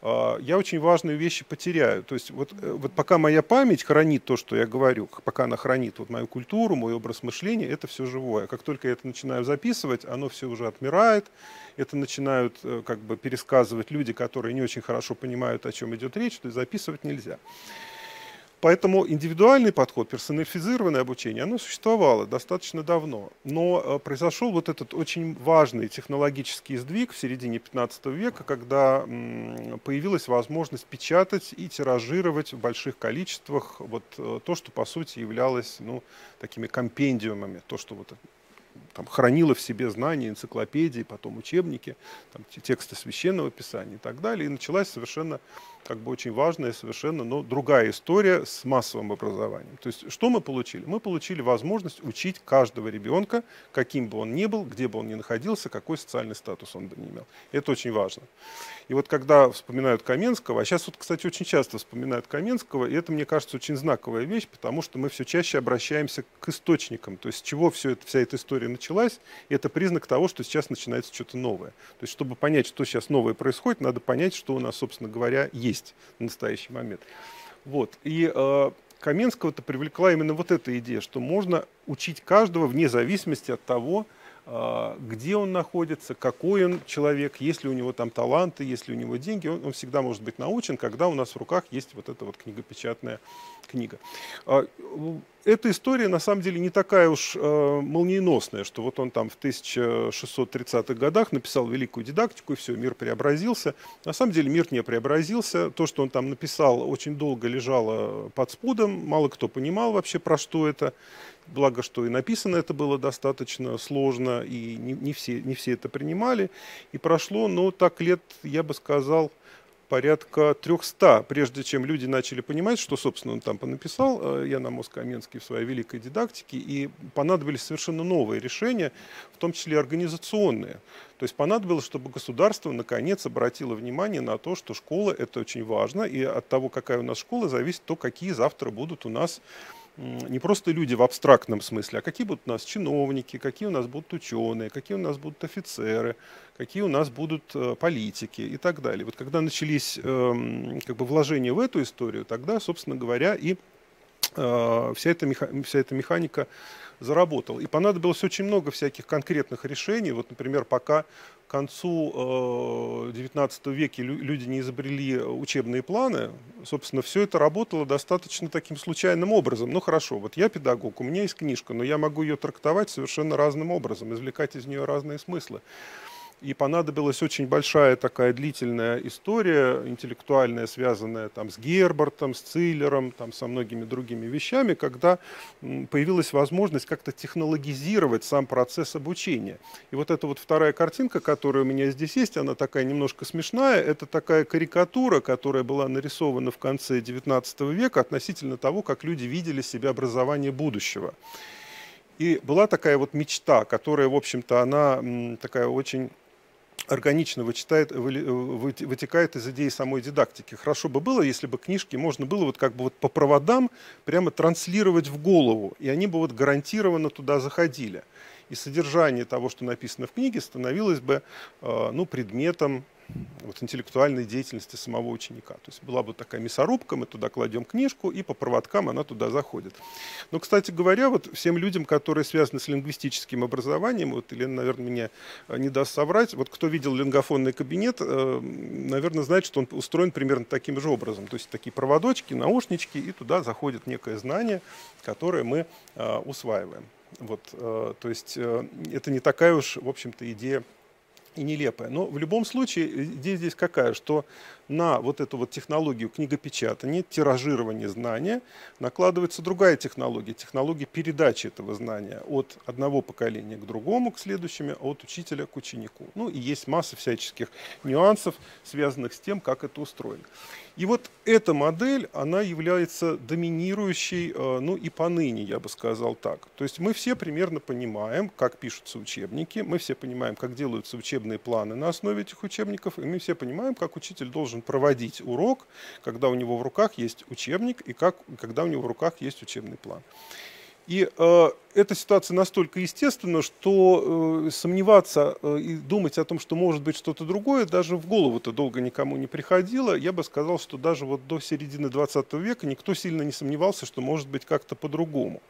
А, я очень важные вещи потеряю. То есть вот, э, вот пока моя память хранит то, что я говорю, пока она хранит вот мою культуру, мой образ мышления, это все живое. Как только я это начинаю записывать, оно все уже отмирает, это начинают э, как бы пересказывать люди, которые не очень хорошо понимают, о чем идет речь, то есть записывать нельзя. Поэтому индивидуальный подход, персонифицированное обучение, оно существовало достаточно давно. Но э, произошел вот этот очень важный технологический сдвиг в середине 15 века, когда появилась возможность печатать и тиражировать в больших количествах вот э, то, что по сути являлось ну, такими компендиумами, то, что вот там, хранила в себе знания, энциклопедии, потом учебники, там, тексты священного писания и так далее. И началась совершенно как бы очень важная совершенно, но другая история с массовым образованием. То есть что мы получили? Мы получили возможность учить каждого ребенка, каким бы он ни был, где бы он ни находился, какой социальный статус он бы не имел. Это очень важно. И вот когда вспоминают Каменского, а сейчас вот, кстати, очень часто вспоминают Каменского, и это, мне кажется, очень знаковая вещь, потому что мы все чаще обращаемся к источникам, то есть с чего все это, вся эта история началась, и это признак того, что сейчас начинается что-то новое. То есть чтобы понять, что сейчас новое происходит, надо понять, что у нас, собственно говоря, есть в настоящий момент. Вот. И э, Каменского-то привлекла именно вот эта идея, что можно учить каждого вне зависимости от того, а, где он находится, какой он человек, есть ли у него там таланты, есть ли у него деньги, он, он всегда может быть научен, когда у нас в руках есть вот эта вот книгопечатная книга. Эта история на самом деле не такая уж э, молниеносная, что вот он там в 1630-х годах написал великую дидактику, и все, мир преобразился. На самом деле мир не преобразился. То, что он там написал, очень долго лежало под спудом, мало кто понимал вообще, про что это. Благо, что и написано это было достаточно сложно, и не, не, все, не все это принимали. И прошло, ну, так лет, я бы сказал, порядка 300, прежде чем люди начали понимать, что, собственно, он там понаписал, э, Ян Амос Каменский в своей великой дидактике, и понадобились совершенно новые решения, в том числе организационные. То есть понадобилось, чтобы государство наконец обратило внимание на то, что школа – это очень важно, и от того, какая у нас школа, зависит то, какие завтра будут у нас не просто люди в абстрактном смысле, а какие будут у нас чиновники, какие у нас будут ученые, какие у нас будут офицеры, какие у нас будут э, политики и так далее. Вот когда начались эм, как бы вложения в эту историю, тогда, собственно говоря, и вся эта, вся эта механика заработала. И понадобилось очень много всяких конкретных решений. Вот, например, пока к концу XIX э, века люди не изобрели учебные планы, собственно, все это работало достаточно таким случайным образом. Ну хорошо, вот я педагог, у меня есть книжка, но я могу ее трактовать совершенно разным образом, извлекать из нее разные смыслы. И понадобилась очень большая такая длительная история, интеллектуальная, связанная там, с Гербертом, с Циллером, там, со многими другими вещами, когда появилась возможность как-то технологизировать сам процесс обучения. И вот эта вот вторая картинка, которая у меня здесь есть, она такая немножко смешная. Это такая карикатура, которая была нарисована в конце XIX века относительно того, как люди видели себе образование будущего. И была такая вот мечта, которая, в общем-то, она такая очень органично вычитает, вытекает из идеи самой дидактики. Хорошо бы было, если бы книжки можно было вот как бы вот по проводам прямо транслировать в голову, и они бы вот гарантированно туда заходили. И содержание того, что написано в книге, становилось бы э, ну, предметом вот, интеллектуальной деятельности самого ученика. То есть была бы такая мясорубка, мы туда кладем книжку, и по проводкам она туда заходит. Но, кстати говоря, вот всем людям, которые связаны с лингвистическим образованием, вот Елена, наверное, меня э, не даст соврать, вот кто видел лингофонный кабинет, э, наверное, знает, что он устроен примерно таким же образом. То есть такие проводочки, наушнички, и туда заходит некое знание, которое мы усваиваем. Вот, то есть это не такая уж, в общем-то, идея и нелепая. Но в любом случае идея здесь какая, что на вот эту вот технологию книгопечатания, тиражирования знания накладывается другая технология, технология передачи этого знания от одного поколения к другому, к следующему, а от учителя к ученику. Ну и есть масса всяческих нюансов, связанных с тем, как это устроено. И вот эта модель, она является доминирующей, э, ну и поныне, я бы сказал так. То есть мы все примерно понимаем, как пишутся учебники, мы все понимаем, как делаются учебные планы на основе этих учебников, и мы все понимаем, как учитель должен проводить урок, когда у него в руках есть учебник и как, когда у него в руках есть учебный план. И э, эта ситуация настолько естественна, что э, сомневаться э, и думать о том, что может быть что-то другое, даже в голову-то долго никому не приходило. Я бы сказал, что даже вот до середины 20 века никто сильно не сомневался, что может быть как-то по-другому.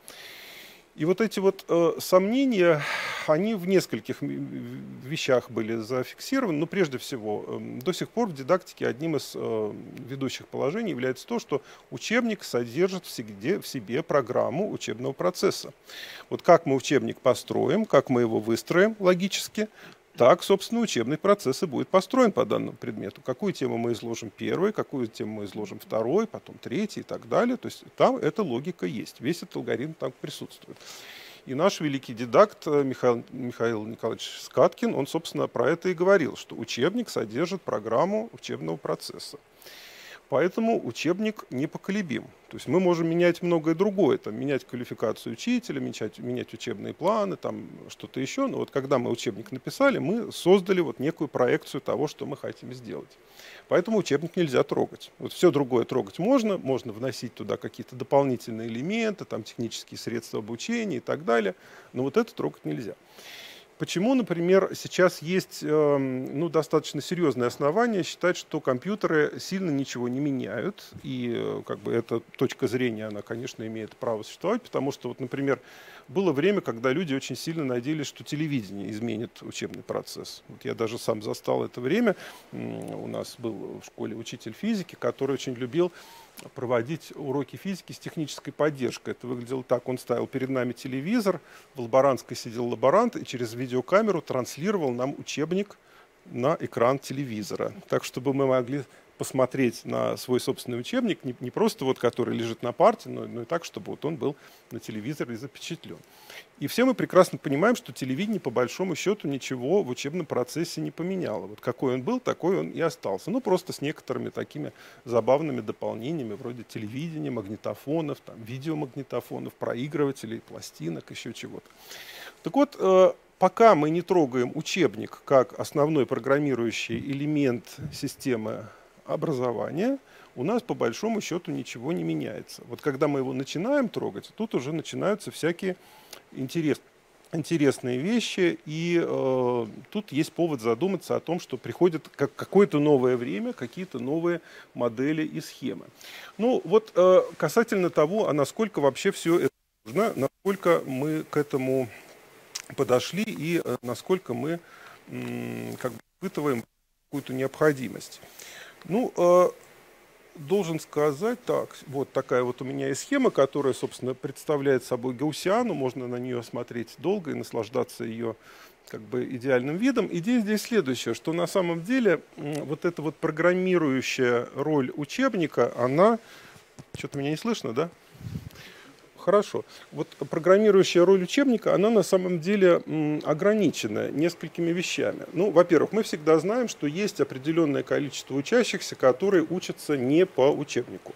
И вот эти вот э, сомнения, они в нескольких вещах были зафиксированы. Но прежде всего, э, до сих пор в дидактике одним из э, ведущих положений является то, что учебник содержит в себе, в себе программу учебного процесса. Вот как мы учебник построим, как мы его выстроим логически, так, собственно, учебный процесс и будет построен по данному предмету. Какую тему мы изложим первой, какую тему мы изложим второй, потом третий и так далее. То есть там эта логика есть, весь этот алгоритм там присутствует. И наш великий дидакт э, Михаил, Михаил Николаевич Скаткин, он, собственно, про это и говорил, что учебник содержит программу учебного процесса. Поэтому учебник непоколебим. То есть мы можем менять многое другое, там, менять квалификацию учителя, менять, менять учебные планы, там, что-то еще. Но вот когда мы учебник написали, мы создали вот некую проекцию того, что мы хотим сделать. Поэтому учебник нельзя трогать. Вот все другое трогать можно, можно вносить туда какие-то дополнительные элементы, там, технические средства обучения и так далее, но вот это трогать нельзя. Почему, например, сейчас есть эм, ну, достаточно серьезные основания считать, что компьютеры сильно ничего не меняют, и э, как бы эта точка зрения, она, конечно, имеет право существовать, потому что, вот, например, было время, когда люди очень сильно надеялись, что телевидение изменит учебный процесс. Вот я даже сам застал это время. У нас был в школе учитель физики, который очень любил проводить уроки физики с технической поддержкой. Это выглядело так. Он ставил перед нами телевизор, в лаборантской сидел лаборант и через видеокамеру транслировал нам учебник на экран телевизора. Так, чтобы мы могли посмотреть на свой собственный учебник, не, не просто вот который лежит на парте, но, но и так, чтобы вот он был на телевизоре запечатлен. И все мы прекрасно понимаем, что телевидение по большому счету ничего в учебном процессе не поменяло. Вот какой он был, такой он и остался. Ну, просто с некоторыми такими забавными дополнениями, вроде телевидения, магнитофонов, там, видеомагнитофонов, проигрывателей, пластинок, еще чего-то. Так вот, э, пока мы не трогаем учебник как основной программирующий элемент системы образования, у нас по большому счету ничего не меняется. Вот когда мы его начинаем трогать, тут уже начинаются всякие интерес, интересные вещи, и э, тут есть повод задуматься о том, что приходит как какое-то новое время, какие-то новые модели и схемы. Ну вот э, касательно того, а насколько вообще все это нужно, насколько мы к этому подошли и э, насколько мы э, как бы испытываем какую-то необходимость. Ну, э, должен сказать так, вот такая вот у меня есть схема, которая, собственно, представляет собой гаусиану, можно на нее смотреть долго и наслаждаться ее как бы идеальным видом. Идея здесь следующая, что на самом деле вот эта вот программирующая роль учебника, она... Что-то меня не слышно, да? Хорошо. Вот программирующая роль учебника, она на самом деле ограничена несколькими вещами. Ну, во-первых, мы всегда знаем, что есть определенное количество учащихся, которые учатся не по учебнику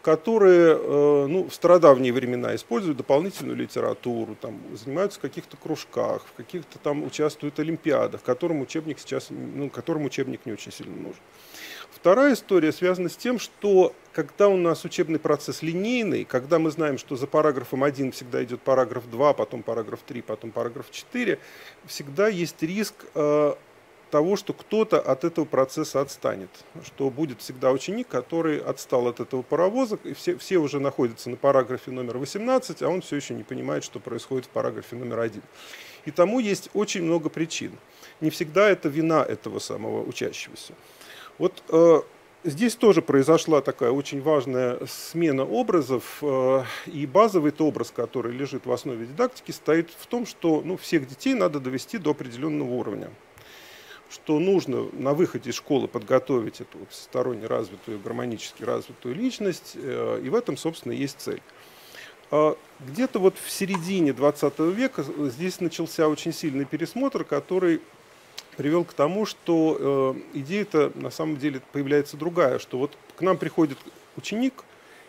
которые э, ну, в стародавние времена используют дополнительную литературу, там, занимаются в каких-то кружках, в каких-то там участвуют олимпиадах, которым учебник сейчас, ну, которым учебник не очень сильно нужен. Вторая история связана с тем, что когда у нас учебный процесс линейный, когда мы знаем, что за параграфом 1 всегда идет параграф 2, потом параграф 3, потом параграф 4, всегда есть риск э, того, что кто-то от этого процесса отстанет, что будет всегда ученик, который отстал от этого паровоза, и все, все уже находятся на параграфе номер 18, а он все еще не понимает, что происходит в параграфе номер 1. И тому есть очень много причин. Не всегда это вина этого самого учащегося. Вот э, здесь тоже произошла такая очень важная смена образов, э, и базовый -то образ, который лежит в основе дидактики, стоит в том, что ну, всех детей надо довести до определенного уровня что нужно на выходе из школы подготовить эту всесторонне развитую, гармонически развитую личность, э, и в этом, собственно, есть цель. А где-то вот в середине 20 века здесь начался очень сильный пересмотр, который привел к тому, что э, идея-то на самом деле появляется другая, что вот к нам приходит ученик,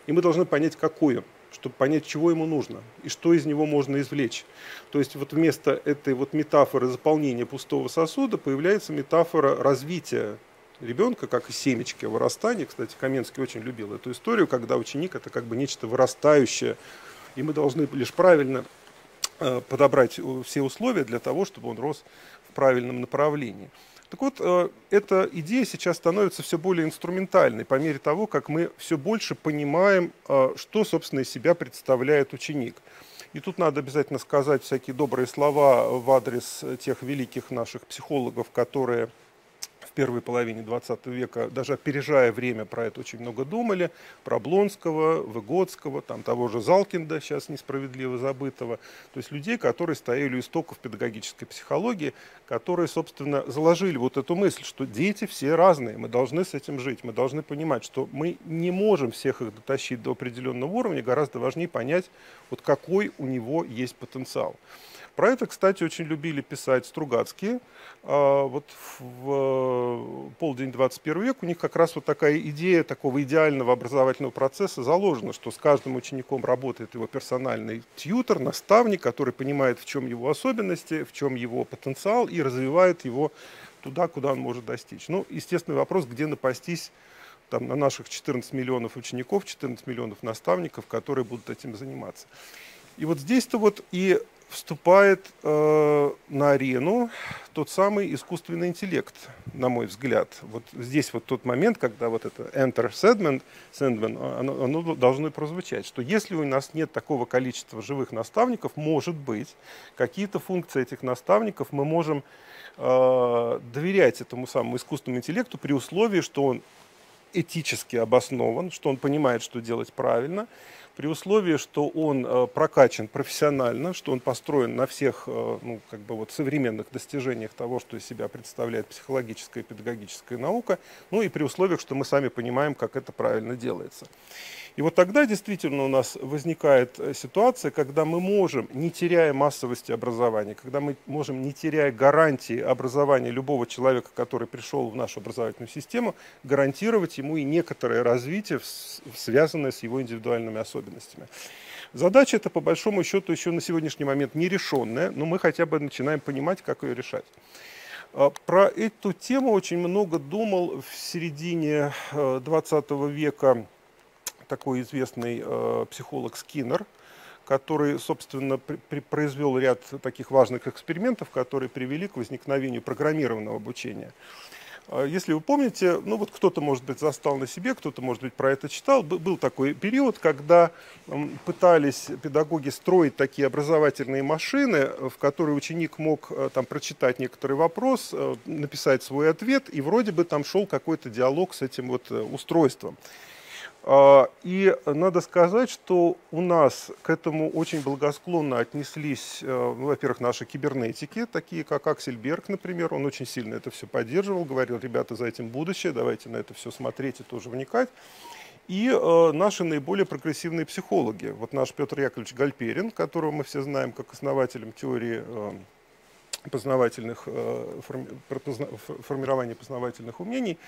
и мы должны понять, какой он, чтобы понять, чего ему нужно и что из него можно извлечь. То есть вот вместо этой вот метафоры заполнения пустого сосуда появляется метафора развития ребенка, как и семечки вырастания. Кстати, Каменский очень любил эту историю, когда ученик это как бы нечто вырастающее, и мы должны лишь правильно э, подобрать все условия для того, чтобы он рос правильном направлении. Так вот, э, эта идея сейчас становится все более инструментальной по мере того, как мы все больше понимаем, э, что, собственно, из себя представляет ученик. И тут надо обязательно сказать всякие добрые слова в адрес тех великих наших психологов, которые первой половине 20 века, даже опережая время, про это очень много думали, про Блонского, Выгодского, там того же Залкинда, сейчас несправедливо забытого, то есть людей, которые стояли у истоков педагогической психологии, которые, собственно, заложили вот эту мысль, что дети все разные, мы должны с этим жить, мы должны понимать, что мы не можем всех их дотащить до определенного уровня, гораздо важнее понять, вот какой у него есть потенциал. Про это, кстати, очень любили писать Стругацкие. А, вот в э, полдень 21 век у них как раз вот такая идея такого идеального образовательного процесса заложена, что с каждым учеником работает его персональный тьютер, наставник, который понимает, в чем его особенности, в чем его потенциал и развивает его туда, куда он может достичь. Ну, естественный вопрос, где напастись там, на наших 14 миллионов учеников, 14 миллионов наставников, которые будут этим заниматься. И вот здесь-то вот и вступает э, на арену тот самый искусственный интеллект, на мой взгляд. Вот здесь вот тот момент, когда вот это enter Sandman, Sandman оно, оно должно прозвучать, что если у нас нет такого количества живых наставников, может быть, какие-то функции этих наставников мы можем э, доверять этому самому искусственному интеллекту при условии, что он этически обоснован, что он понимает, что делать правильно, при условии, что он э, прокачан профессионально, что он построен на всех э, ну, как бы вот современных достижениях того, что из себя представляет психологическая и педагогическая наука, ну и при условиях, что мы сами понимаем, как это правильно делается. И вот тогда действительно у нас возникает э, ситуация, когда мы можем, не теряя массовости образования, когда мы можем, не теряя гарантии образования любого человека, который пришел в нашу образовательную систему, гарантировать ему и некоторое развитие, связанное с его индивидуальными особенностями. Задача эта, по большому счету, еще на сегодняшний момент нерешенная, но мы хотя бы начинаем понимать, как ее решать. А, про эту тему очень много думал в середине 20 э, века такой известный э, психолог Скиннер, который, собственно, при, при, произвел ряд таких важных экспериментов, которые привели к возникновению программированного обучения. А, если вы помните, ну вот кто-то, может быть, застал на себе, кто-то, может быть, про это читал, был такой период, когда пытались педагоги строить такие образовательные машины, в которые ученик мог э, там прочитать некоторый вопрос, э, написать свой ответ, и вроде бы там шел какой-то диалог с этим вот э, устройством. А, и надо сказать, что у нас к этому очень благосклонно отнеслись, э, ну, во-первых, наши кибернетики, такие как Аксель Берг, например, он очень сильно это все поддерживал, говорил, ребята, за этим будущее, давайте на это все смотреть и тоже вникать. И э, наши наиболее прогрессивные психологи. Вот наш Петр Яковлевич Гальперин, которого мы все знаем как основателем теории э, познавательных, э, форми, формирования познавательных умений,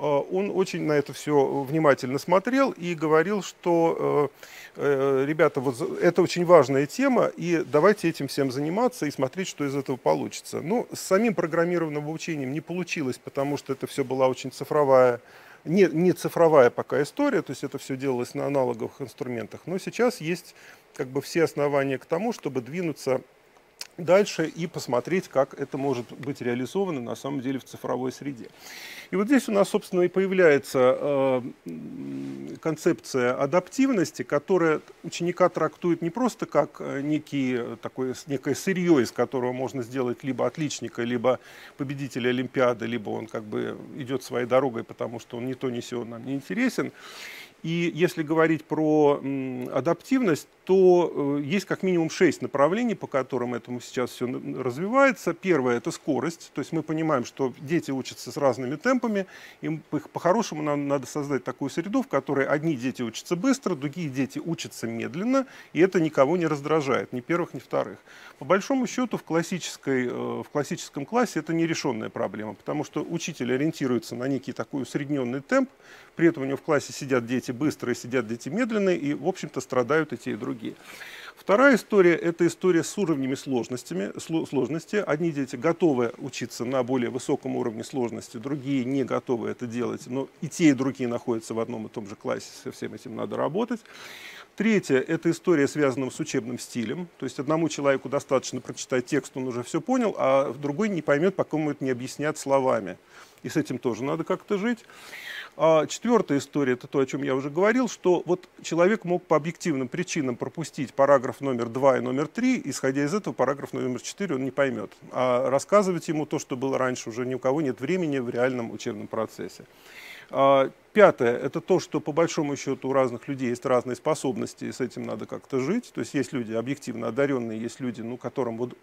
он очень на это все внимательно смотрел и говорил, что, э, э, ребята, вот это очень важная тема, и давайте этим всем заниматься и смотреть, что из этого получится. Ну, с самим программированным обучением не получилось, потому что это все была очень цифровая, не, не цифровая пока история, то есть это все делалось на аналоговых инструментах, но сейчас есть как бы все основания к тому, чтобы двинуться дальше и посмотреть, как это может быть реализовано на самом деле в цифровой среде. И вот здесь у нас, собственно, и появляется э, концепция адаптивности, которая ученика трактует не просто как э, некий, э, такое, некое сырье, из которого можно сделать либо отличника, либо победителя Олимпиады, либо он как бы идет своей дорогой, потому что он не то, не сё, нам не интересен. И если говорить про адаптивность, то э, есть как минимум шесть направлений, по которым этому сейчас все развивается. Первое – это скорость. То есть мы понимаем, что дети учатся с разными темпами. Им по-хорошему нам надо создать такую среду, в которой одни дети учатся быстро, другие дети учатся медленно, и это никого не раздражает, ни первых, ни вторых. По большому счету в, классической, э, в классическом классе это нерешенная проблема, потому что учитель ориентируется на некий такой усредненный темп, при этом у него в классе сидят дети быстрые, сидят дети медленные, и, в общем-то, страдают и те, и другие. Вторая история – это история с уровнями сложностями, сложности. Одни дети готовы учиться на более высоком уровне сложности, другие не готовы это делать, но и те, и другие находятся в одном и том же классе, со всем этим надо работать. Третье – это история, связанная с учебным стилем. То есть одному человеку достаточно прочитать текст, он уже все понял, а другой не поймет, пока ему это не объяснят словами. И с этим тоже надо как-то жить. А четвертая история, это то, о чем я уже говорил, что вот человек мог по объективным причинам пропустить параграф номер 2 и номер 3, исходя из этого параграф номер 4 он не поймет. А рассказывать ему то, что было раньше, уже ни у кого нет времени в реальном учебном процессе. А, пятое – это то, что по большому счету у разных людей есть разные способности, и с этим надо как-то жить. То есть есть люди объективно одаренные, есть люди, ну, которым вот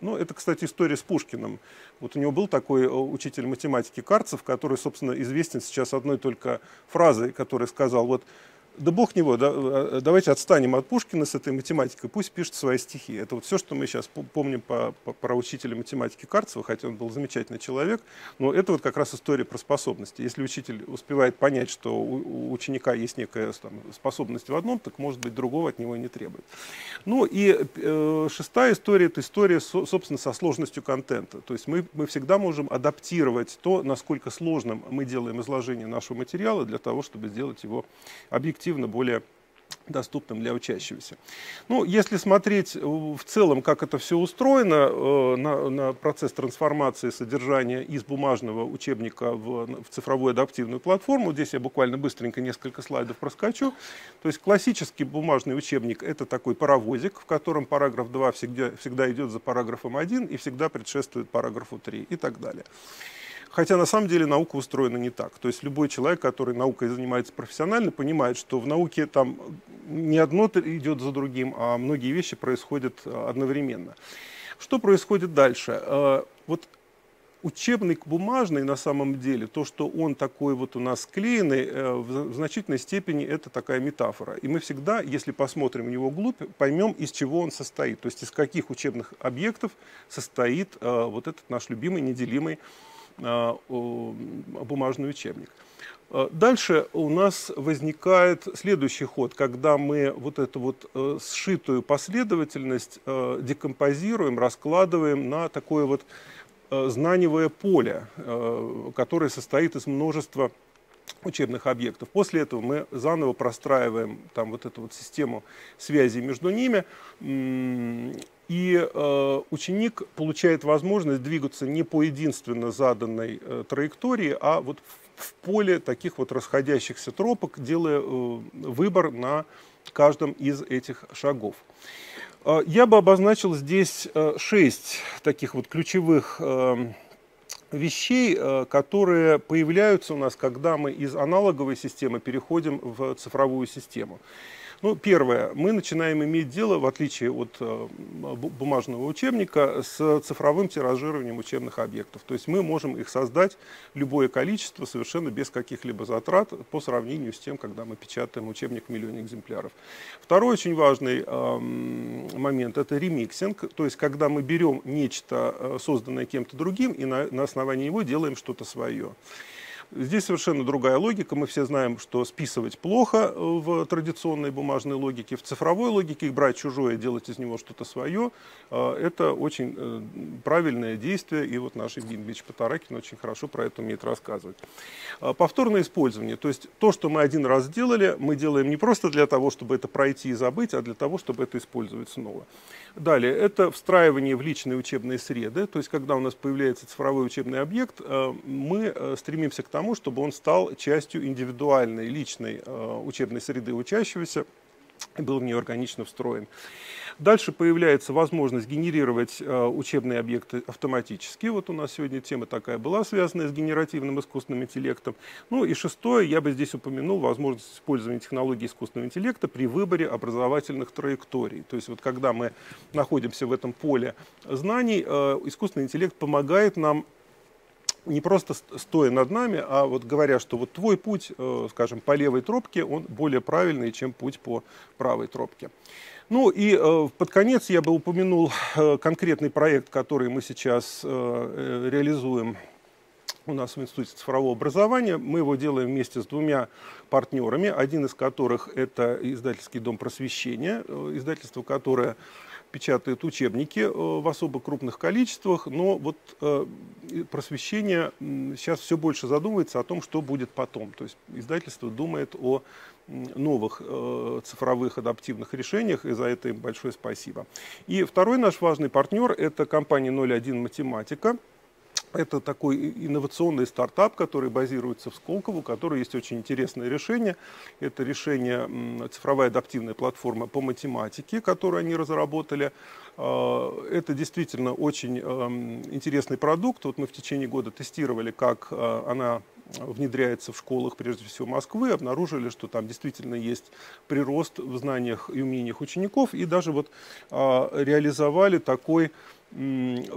ну, это, кстати, история с Пушкиным. Вот у него был такой э, учитель математики Карцев, который, собственно, известен сейчас одной только фразой, который сказал, вот да бог него, да, э, давайте отстанем от Пушкина с этой математикой, пусть пишет свои стихи. Это вот все, что мы сейчас помним по, по, про учителя математики Карцева, хотя он был замечательный человек, но это вот как раз история про способности. Если учитель успевает понять, что у, у ученика есть некая там, способность в одном, так, может быть, другого от него и не требует. Ну и э, шестая история – это история, со, собственно, со сложностью контента. То есть мы, мы всегда можем адаптировать то, насколько сложным мы делаем изложение нашего материала для того, чтобы сделать его объективно более доступным для учащегося. Ну, если смотреть в целом, как это все устроено, э, на, на процесс трансформации содержания из бумажного учебника в, в цифровую адаптивную платформу, здесь я буквально быстренько несколько слайдов проскочу. То есть классический бумажный учебник – это такой паровозик, в котором параграф 2 всегда, всегда идет за параграфом 1 и всегда предшествует параграфу 3 и так далее. Хотя на самом деле наука устроена не так. То есть любой человек, который наукой занимается профессионально, понимает, что в науке там не одно идет за другим, а многие вещи происходят э, одновременно. Что происходит дальше? Э, вот учебник бумажный на самом деле, то, что он такой вот у нас склеенный, э, в значительной степени это такая метафора. И мы всегда, если посмотрим в него глубь, поймем, из чего он состоит, то есть из каких учебных объектов состоит вот этот наш любимый неделимый бумажный учебник. А, дальше у нас возникает следующий ход, когда мы вот эту вот э, сшитую последовательность э, декомпозируем, раскладываем на такое вот э, знаниевое поле, которое состоит из множества учебных объектов. После этого мы заново простраиваем там вот эту вот систему связи между ними, и э, ученик получает возможность двигаться не по единственно заданной э, траектории, а вот в, в поле таких вот расходящихся тропок, делая э, выбор на каждом из этих шагов. Э, я бы обозначил здесь э, шесть таких вот ключевых э, вещей, э, которые появляются у нас, когда мы из аналоговой системы переходим в цифровую систему. Ну, первое, мы начинаем иметь дело, в отличие от э, бумажного учебника, с цифровым тиражированием учебных объектов. То есть мы можем их создать любое количество совершенно без каких-либо затрат по сравнению с тем, когда мы печатаем учебник в миллионе экземпляров. Второй очень важный э, момент – это ремиксинг, то есть когда мы берем нечто, э, созданное кем-то другим, и на, на основании него делаем что-то свое. Здесь совершенно другая логика. Мы все знаем, что списывать плохо э, в традиционной бумажной логике. В цифровой логике брать чужое, делать из него что-то свое, э, это очень э, правильное действие. И вот наш Евгений Ильич Потаракин очень хорошо про это умеет рассказывать. Повторное использование. То есть то, что мы один раз сделали, мы делаем не просто для того, чтобы это пройти и забыть, а для того, чтобы это использовать снова. Далее, это встраивание в личные учебные среды. То есть когда у нас появляется цифровой учебный объект, мы стремимся к тому, чтобы он стал частью индивидуальной, личной э, учебной среды учащегося и был в нее органично встроен. Дальше появляется возможность генерировать э, учебные объекты автоматически. Вот у нас сегодня тема такая была, связанная с генеративным искусственным интеллектом. Ну и шестое, я бы здесь упомянул возможность использования технологий искусственного интеллекта при выборе образовательных траекторий. То есть вот когда мы находимся в этом поле знаний, э, искусственный интеллект помогает нам не просто стоя над нами, а вот говоря, что вот твой путь, э, скажем, по левой тропке, он более правильный, чем путь по правой тропке. Ну и э, под конец я бы упомянул э, конкретный проект, который мы сейчас реализуем у нас в Институте цифрового образования. Мы его делаем вместе с двумя партнерами, один из которых это издательский дом просвещения, издательство, которое печатают учебники э, в особо крупных количествах, но вот э, просвещение сейчас все больше задумывается о том, что будет потом. То есть издательство думает о новых э, цифровых адаптивных решениях, и за это им большое спасибо. И второй наш важный партнер – это компания 01 Математика, это такой инновационный стартап, который базируется в Сколково, у которого есть очень интересное решение. Это решение цифровая адаптивная платформа по математике, которую они разработали. А, это действительно очень эм, интересный продукт. Вот мы в течение года тестировали, как э, она внедряется в школах, прежде всего Москвы, обнаружили, что там действительно есть прирост в знаниях и умениях учеников, и даже вот а, реализовали такой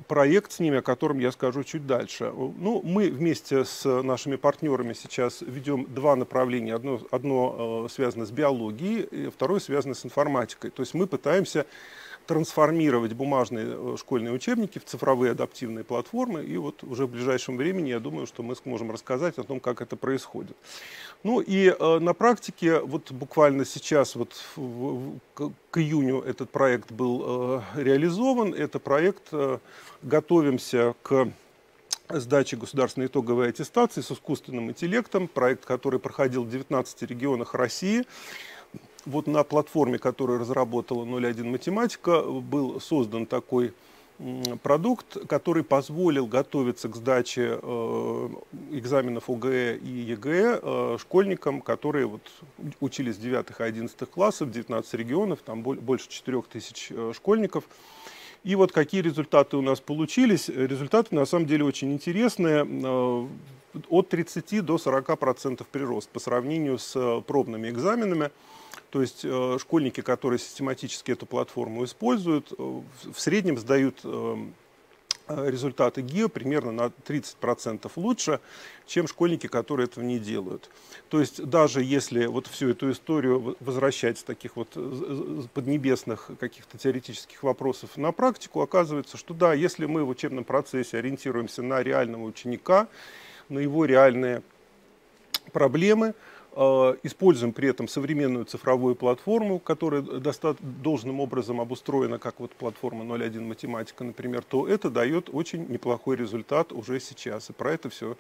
проект с ними, о котором я скажу чуть дальше. Ну, мы вместе с нашими партнерами сейчас ведем два направления. Одно, одно э, связано с биологией, второе связано с информатикой. То есть мы пытаемся трансформировать бумажные э, школьные учебники в цифровые адаптивные платформы. И вот уже в ближайшем времени, я думаю, что мы сможем рассказать о том, как это происходит. Ну и э, на практике, вот буквально сейчас, вот в, в, к июню этот проект был э, реализован. Это проект, э, готовимся к сдаче государственной итоговой аттестации с искусственным интеллектом. Проект, который проходил в 19 регионах России. вот на платформе, которую разработала 01 математика, был создан такой продукт, который позволил готовиться к сдаче э, экзаменов ОГЭ и ЕГЭ э, школьникам, которые вот учились в 9 и 11 классах, 19 регионов, там больше 4 тысяч э, школьников. И вот какие результаты у нас получились. Результаты на самом деле очень интересные. От 30 до 40 процентов прирост по сравнению с пробными экзаменами. То есть э, школьники, которые систематически эту платформу используют, э, в среднем сдают э, результаты ГИО примерно на 30% лучше, чем школьники, которые этого не делают. То есть даже если вот всю эту историю возвращать с таких вот поднебесных каких-то теоретических вопросов на практику, оказывается, что да, если мы в учебном процессе ориентируемся на реального ученика, на его реальные проблемы, используем при этом современную цифровую платформу, которая должным образом обустроена, как вот платформа 01 математика, например, то это дает очень неплохой результат уже сейчас. И про это все э,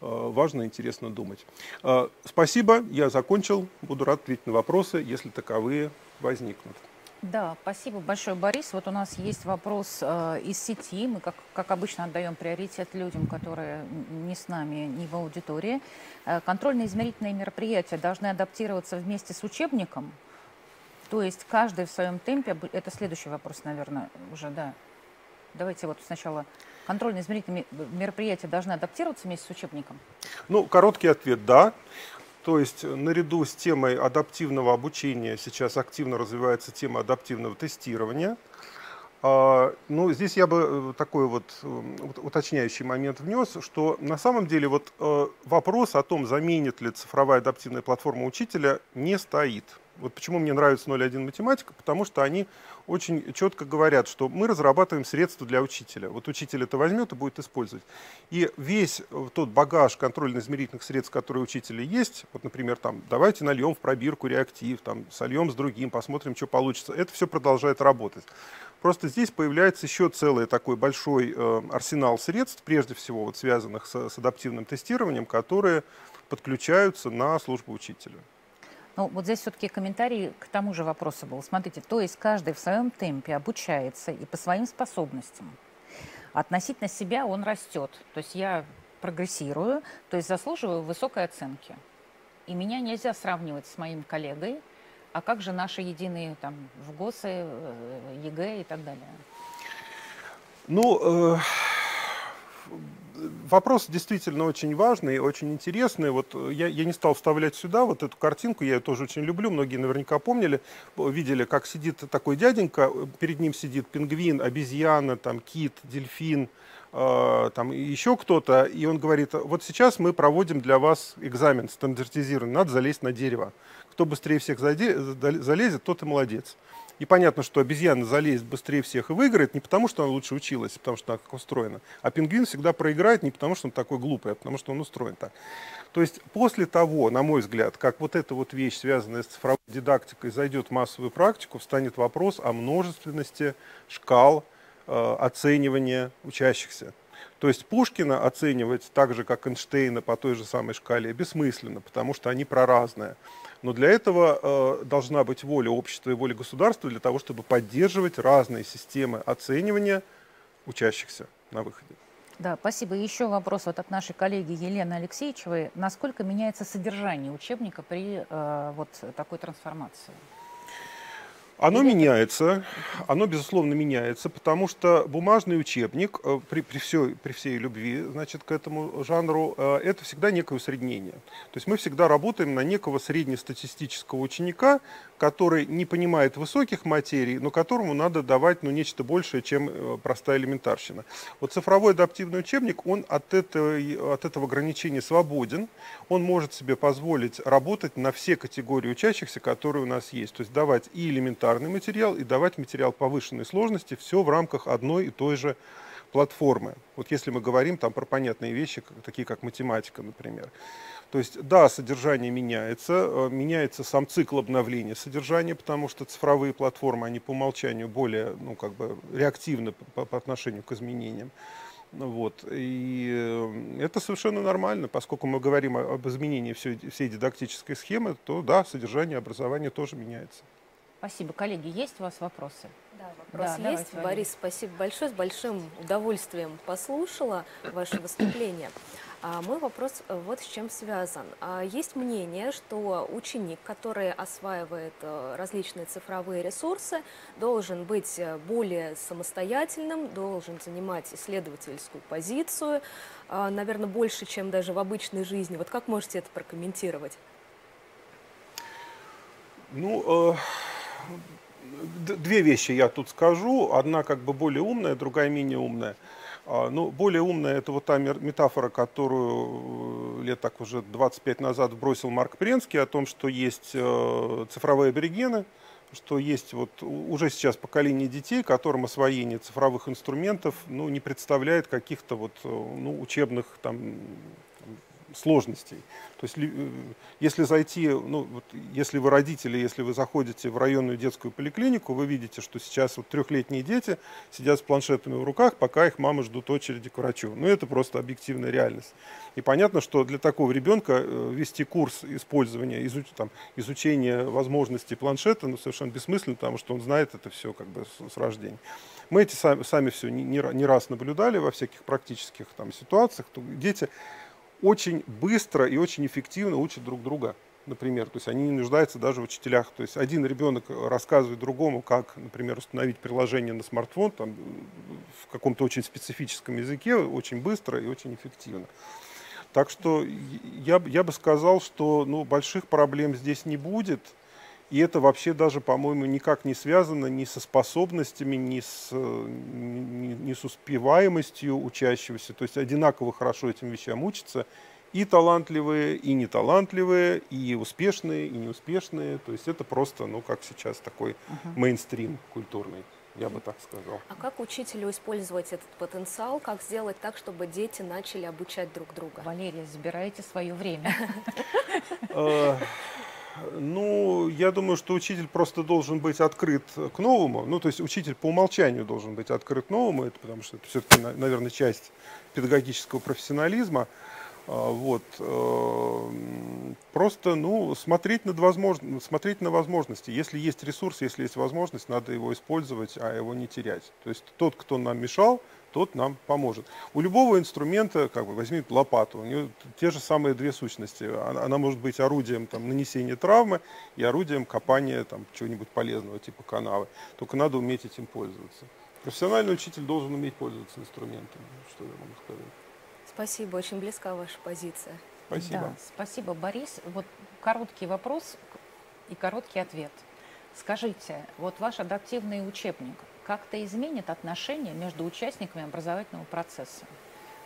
важно и интересно думать. Э, спасибо, я закончил. Буду рад ответить на вопросы, если таковые возникнут. Да, спасибо большое, Борис. Вот у нас есть вопрос э, из сети. Мы, как, как обычно, отдаем приоритет людям, которые не с нами, не в аудитории. Э, контрольно-измерительные мероприятия должны адаптироваться вместе с учебником. То есть каждый в своем темпе... Это следующий вопрос, наверное, уже, да. Давайте вот сначала. Контрольно-измерительные мероприятия должны адаптироваться вместе с учебником? Ну, короткий ответ – да. То есть наряду с темой адаптивного обучения сейчас активно развивается тема адаптивного тестирования. А, ну, здесь я бы э, такой вот э, уточняющий момент внес, что на самом деле вот э, вопрос о том, заменит ли цифровая адаптивная платформа учителя, не стоит. Вот почему мне нравится 0.1 математика, потому что они очень четко говорят, что мы разрабатываем средства для учителя. Вот учитель это возьмет и будет использовать. И весь тот багаж контрольно-измерительных средств, которые у учителя есть, вот, например, там, давайте нальем в пробирку реактив, там, сольем с другим, посмотрим, что получится, это все продолжает работать. Просто здесь появляется еще целый такой большой э, арсенал средств, прежде всего вот, связанных с, с адаптивным тестированием, которые подключаются на службу учителя. Ну, вот здесь все-таки комментарий к тому же вопросу был. Смотрите, то есть каждый в своем темпе обучается и по своим способностям. Относительно себя он растет. То есть я прогрессирую, то есть заслуживаю высокой оценки. И меня нельзя сравнивать с моим коллегой, а как же наши единые там ФГОСы, э, ЕГЭ и так далее? Ну, э, вопрос действительно очень важный, очень интересный. Вот э, я, я не стал вставлять сюда вот эту картинку, я ее тоже очень люблю, многие наверняка помнили, видели, как сидит такой дяденька, перед ним сидит пингвин, обезьяна, там кит, дельфин, э, там еще кто-то, и он говорит, вот сейчас мы проводим для вас экзамен стандартизированный, надо залезть на дерево. Кто быстрее всех залезет, тот и молодец. И понятно, что обезьяна залезет быстрее всех и выиграет не потому, что она лучше училась, а потому что она как устроена. А пингвин всегда проиграет не потому, что он такой глупый, а потому что он устроен так. То есть после того, на мой взгляд, как вот эта вот вещь, связанная с цифровой дидактикой, зайдет в массовую практику, встанет вопрос о множественности шкал э, оценивания учащихся. То есть Пушкина оценивать так же, как Эйнштейна по той же самой шкале бессмысленно, потому что они проразные. Но для этого э, должна быть воля общества и воля государства для того, чтобы поддерживать разные системы оценивания учащихся на выходе. Да, спасибо. Еще вопрос вот от нашей коллеги Елены Алексеевичевой. Насколько меняется содержание учебника при э, вот такой трансформации? Оно меняется, оно, безусловно, меняется, потому что бумажный учебник, э, при, при, всей, при всей любви значит, к этому жанру, э, это всегда некое усреднение. То есть мы всегда работаем на некого среднестатистического ученика, который не понимает высоких материй, но которому надо давать ну, нечто большее, чем э, простая элементарщина. Вот цифровой адаптивный учебник, он от, этой, от этого ограничения свободен, он может себе позволить работать на все категории учащихся, которые у нас есть. То есть давать и элементарный материал, и давать материал повышенной сложности, все в рамках одной и той же платформы. Вот если мы говорим там про понятные вещи, такие как математика, например. То есть, да, содержание меняется, э, меняется сам цикл обновления содержания, потому что цифровые платформы, они по умолчанию более, ну, как бы реактивны по, по отношению к изменениям. Вот. И э, это совершенно нормально, поскольку мы говорим об изменении всей, всей дидактической схемы, то да, содержание образования тоже меняется. Спасибо. Коллеги, есть у вас вопросы? Да, вопрос да, есть. Давайте, Борис, спасибо большое. С большим удовольствием послушала ваше выступление. А мой вопрос э, вот с чем связан. А есть мнение, что ученик, который осваивает э, различные цифровые ресурсы, должен быть э, более самостоятельным, должен занимать исследовательскую позицию, а, наверное, больше, чем даже в обычной жизни. Вот как можете это прокомментировать? Ну, э, две вещи я тут скажу. Одна как бы более умная, другая менее умная. А, ну, более умная это вот та метафора, которую э, лет так уже 25 назад бросил Марк Пренский о том, что есть э, цифровые аборигены, что есть вот уже сейчас поколение детей, которым освоение цифровых инструментов ну, не представляет каких-то вот э, ну, учебных там, сложностей. То есть, э, если зайти, ну, вот, если вы родители, если вы заходите в районную детскую поликлинику, вы видите, что сейчас вот трехлетние дети сидят с планшетами в руках, пока их мамы ждут очереди к врачу. Ну, это просто объективная реальность. И понятно, что для такого ребенка э, вести курс использования, изуч, там, изучения возможностей планшета ну, совершенно бессмысленно, потому что он знает это все как бы с, с рождения. Мы эти сами, сами все не, не раз наблюдали во всяких практических там, ситуациях. То дети очень быстро и очень эффективно учат друг друга, например. То есть они не нуждаются даже в учителях. То есть один ребенок рассказывает другому, как, например, установить приложение на смартфон там, в каком-то очень специфическом языке, очень быстро и очень эффективно. Так что я, я бы сказал, что ну, больших проблем здесь не будет. И это вообще даже, по-моему, никак не связано ни со способностями, ни с, ни, ни с успеваемостью учащегося. То есть одинаково хорошо этим вещам учатся и талантливые, и неталантливые, и успешные, и неуспешные. То есть это просто, ну, как сейчас такой uh-huh. мейнстрим культурный. Я бы так сказал. А как учителю использовать этот потенциал? Как сделать так, чтобы дети начали обучать друг друга? Валерия, забирайте свое время. Ну, я думаю, что учитель просто должен быть открыт к новому. Ну, то есть учитель по умолчанию должен быть открыт к новому, это потому что это все-таки, наверное, часть педагогического профессионализма. А, вот. Э, просто ну, смотреть, над возможно, смотреть на возможности. Если есть ресурс, если есть возможность, надо его использовать, а его не терять. То есть тот, кто нам мешал, тот нам поможет. У любого инструмента, как бы возьмите лопату, у нее те же самые две сущности. Она, она может быть орудием там, нанесения травмы и орудием копания там, чего-нибудь полезного, типа канавы. Только надо уметь этим пользоваться. Профессиональный учитель должен уметь пользоваться инструментами. Что я могу сказать? Спасибо, очень близка ваша позиция. Спасибо. Да, спасибо, Борис. Вот короткий вопрос и короткий ответ. Скажите, вот ваш адаптивный учебник как-то изменит отношения между участниками образовательного процесса?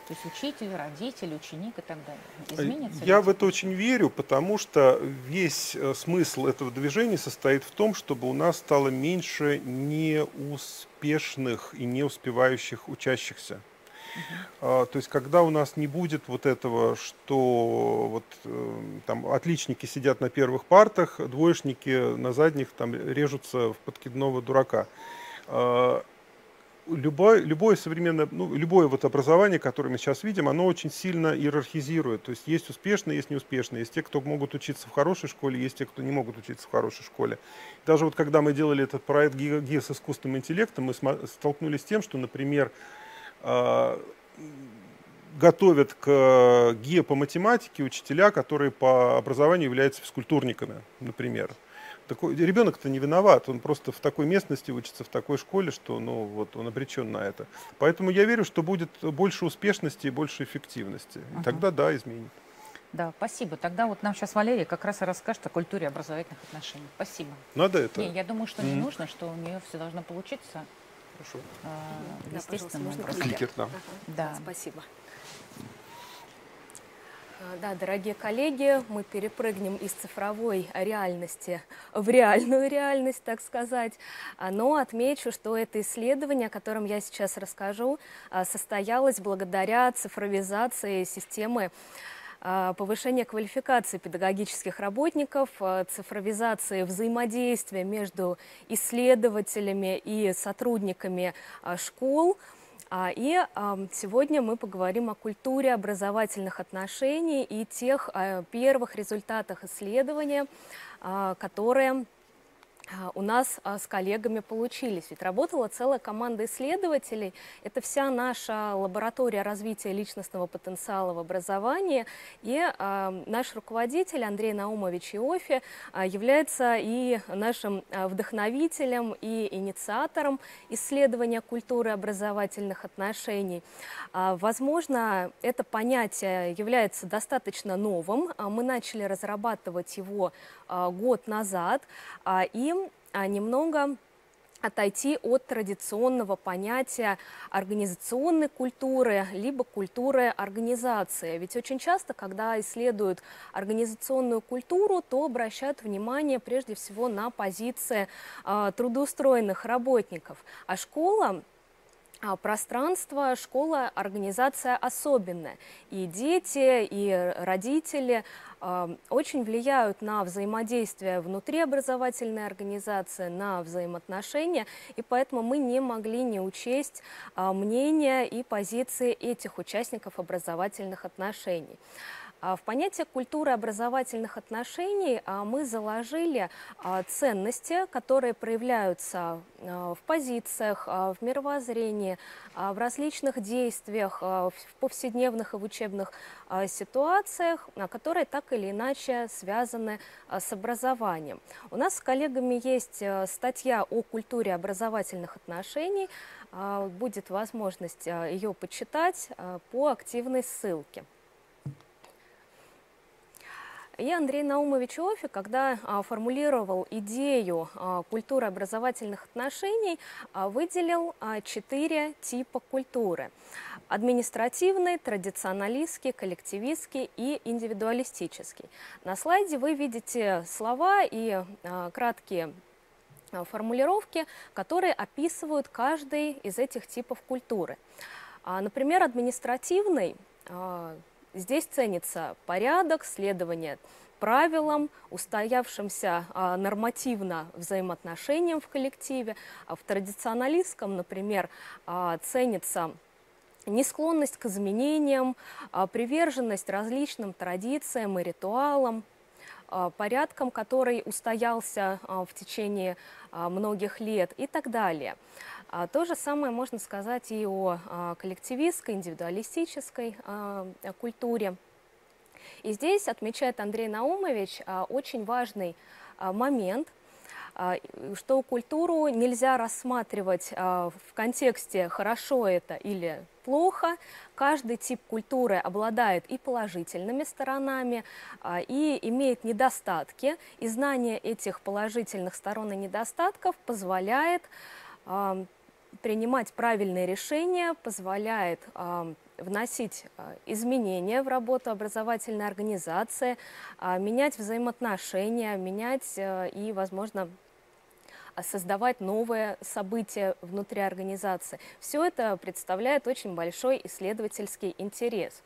То есть учитель, родитель, ученик и так далее. Изменится Я в это очень верю, потому что весь э, смысл этого движения состоит в том, чтобы у нас стало меньше неуспешных и не успевающих учащихся. Uh-huh. То есть, когда у нас не будет вот этого, что вот э, там отличники сидят на первых партах, двоечники на задних там режутся в подкидного дурака. А, любое, любое современное, ну, любое вот образование, которое мы сейчас видим, оно очень сильно иерархизирует. То есть есть успешные, есть неуспешные. Есть те, кто могут учиться в хорошей школе, есть те, кто не могут учиться в хорошей школе. Даже вот когда мы делали этот проект ГИА с искусственным интеллектом, мы столкнулись с тем, что, например, а, готовят к ГИА по математике учителя, которые по образованию являются физкультурниками, например. Такой, ребенок-то не виноват, он просто в такой местности учится, в такой школе, что ну, вот, он обречен на это. Поэтому я верю, что будет больше успешности и больше эффективности. И тогда да, изменит. Да, спасибо. Тогда вот нам сейчас Валерия как раз и расскажет о культуре образовательных отношений. Спасибо. Надо это? Не, я думаю, что mm-hmm. не нужно, что у нее все должно получиться. Хорошо. Э, естественно. Да, Кликер, да. да. Спасибо. А, да, дорогие коллеги, мы перепрыгнем из цифровой реальности в реальную реальность, так сказать. А, но отмечу, что это исследование, о котором я сейчас расскажу, а, состоялось благодаря цифровизации системы повышения квалификации педагогических работников, цифровизации взаимодействия между исследователями и сотрудниками школ – и сегодня мы поговорим о культуре образовательных отношений и тех а, первых результатах исследования, а, которые а, у нас а, с коллегами получились. Ведь работала целая команда исследователей. Это вся наша лаборатория развития личностного потенциала в образовании. И э, наш руководитель Андрей Наумович Иофи является и нашим вдохновителем, и инициатором исследования культуры образовательных отношений. Возможно, это понятие является достаточно новым. Мы начали разрабатывать его год назад. И а, немного отойти от традиционного понятия организационной культуры, либо культуры организации. Ведь очень часто, когда исследуют организационную культуру, то обращают внимание прежде всего на позиции э, трудоустроенных работников. А школа а, пространство, школа, организация особенная. И дети, и родители очень влияют на взаимодействие внутри образовательной организации, на взаимоотношения, и поэтому мы не могли не учесть а, мнения и позиции этих участников образовательных отношений. А, в понятие культуры образовательных отношений а, мы заложили а, ценности, которые проявляются в позициях, в мировоззрении, в различных действиях, в повседневных и в учебных ситуациях, которые так или иначе связаны с образованием. У нас с коллегами есть статья о культуре образовательных отношений. Будет возможность ее почитать по активной ссылке. И Андрей Наумович Офи, когда а, формулировал идею а, культуры образовательных отношений, а, выделил четыре типа культуры. Административный, традиционалистский, коллективистский и индивидуалистический. На слайде вы видите слова и краткие формулировки, которые описывают каждый из этих типов культуры. Например, административный Здесь ценится порядок, следование правилам, устоявшимся а, нормативно взаимоотношениям в коллективе. А в традиционалистском, например, а, ценится несклонность к изменениям, приверженность различным традициям и ритуалам, порядком, который устоялся в течение многих лет и так далее. А то же самое можно сказать и о а, коллективистской, индивидуалистической а, культуре. И здесь отмечает Андрей Наумович очень важный момент, что культуру нельзя рассматривать в контексте «хорошо это» или «плохо». Каждый тип культуры обладает и положительными сторонами, и имеет недостатки. И знание этих положительных сторон и недостатков позволяет принимать правильные решения, позволяет вносить э, изменения в работу образовательной организации, э, менять взаимоотношения, менять э, и, возможно, создавать новые события внутри организации. Все это представляет очень большой исследовательский интерес.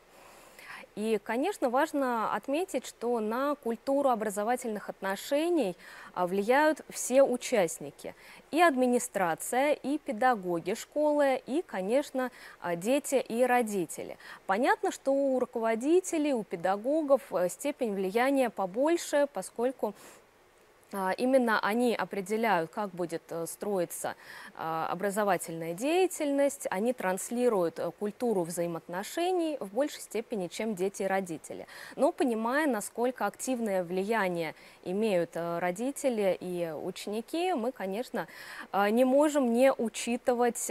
И, конечно, важно отметить, что на культуру образовательных отношений а, влияют все участники. И администрация, и педагоги школы, и, конечно, а, дети и родители. Понятно, что у руководителей, у педагогов э, степень влияния побольше, поскольку именно они определяют, как будет э, строиться а, образовательная деятельность, они транслируют э, культуру взаимоотношений в большей степени, чем дети и родители. Но понимая, насколько активное влияние имеют э, родители и ученики, мы, конечно, не можем не учитывать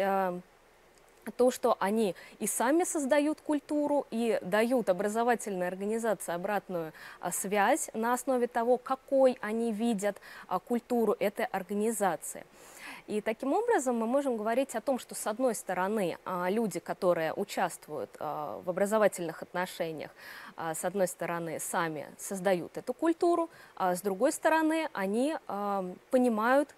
то, что они и сами создают культуру, и дают образовательной организации обратную а, связь на основе того, какой они видят а, культуру этой организации. И таким образом мы можем говорить о том, что с одной стороны а, люди, которые участвуют в образовательных отношениях, с одной стороны сами создают эту культуру, а с другой стороны они понимают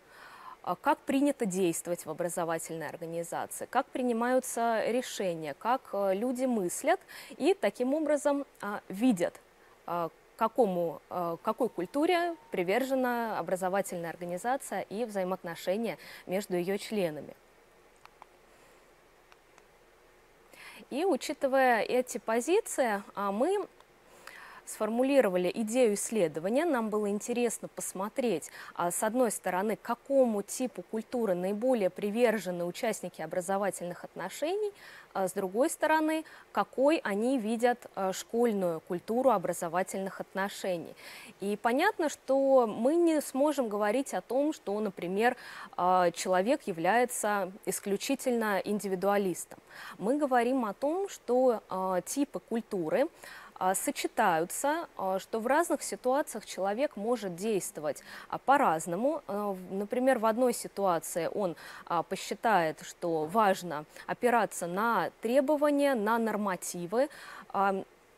как принято действовать в образовательной организации, как принимаются решения, как э, люди мыслят и таким образом а, видят, а, какому, какой культуре привержена образовательная организация и взаимоотношения между ее членами. И учитывая эти позиции, мы сформулировали идею исследования. Нам было интересно посмотреть, а, с одной стороны, какому типу культуры наиболее привержены участники образовательных отношений, а с другой стороны, какой они видят а, школьную культуру образовательных отношений. И понятно, что мы не сможем говорить о том, что, например, человек является исключительно индивидуалистом. Мы говорим о том, что типы культуры а, сочетаются, а, что в разных ситуациях человек может действовать а, по-разному. Например, в одной ситуации он посчитает, что важно опираться на требования, на нормативы,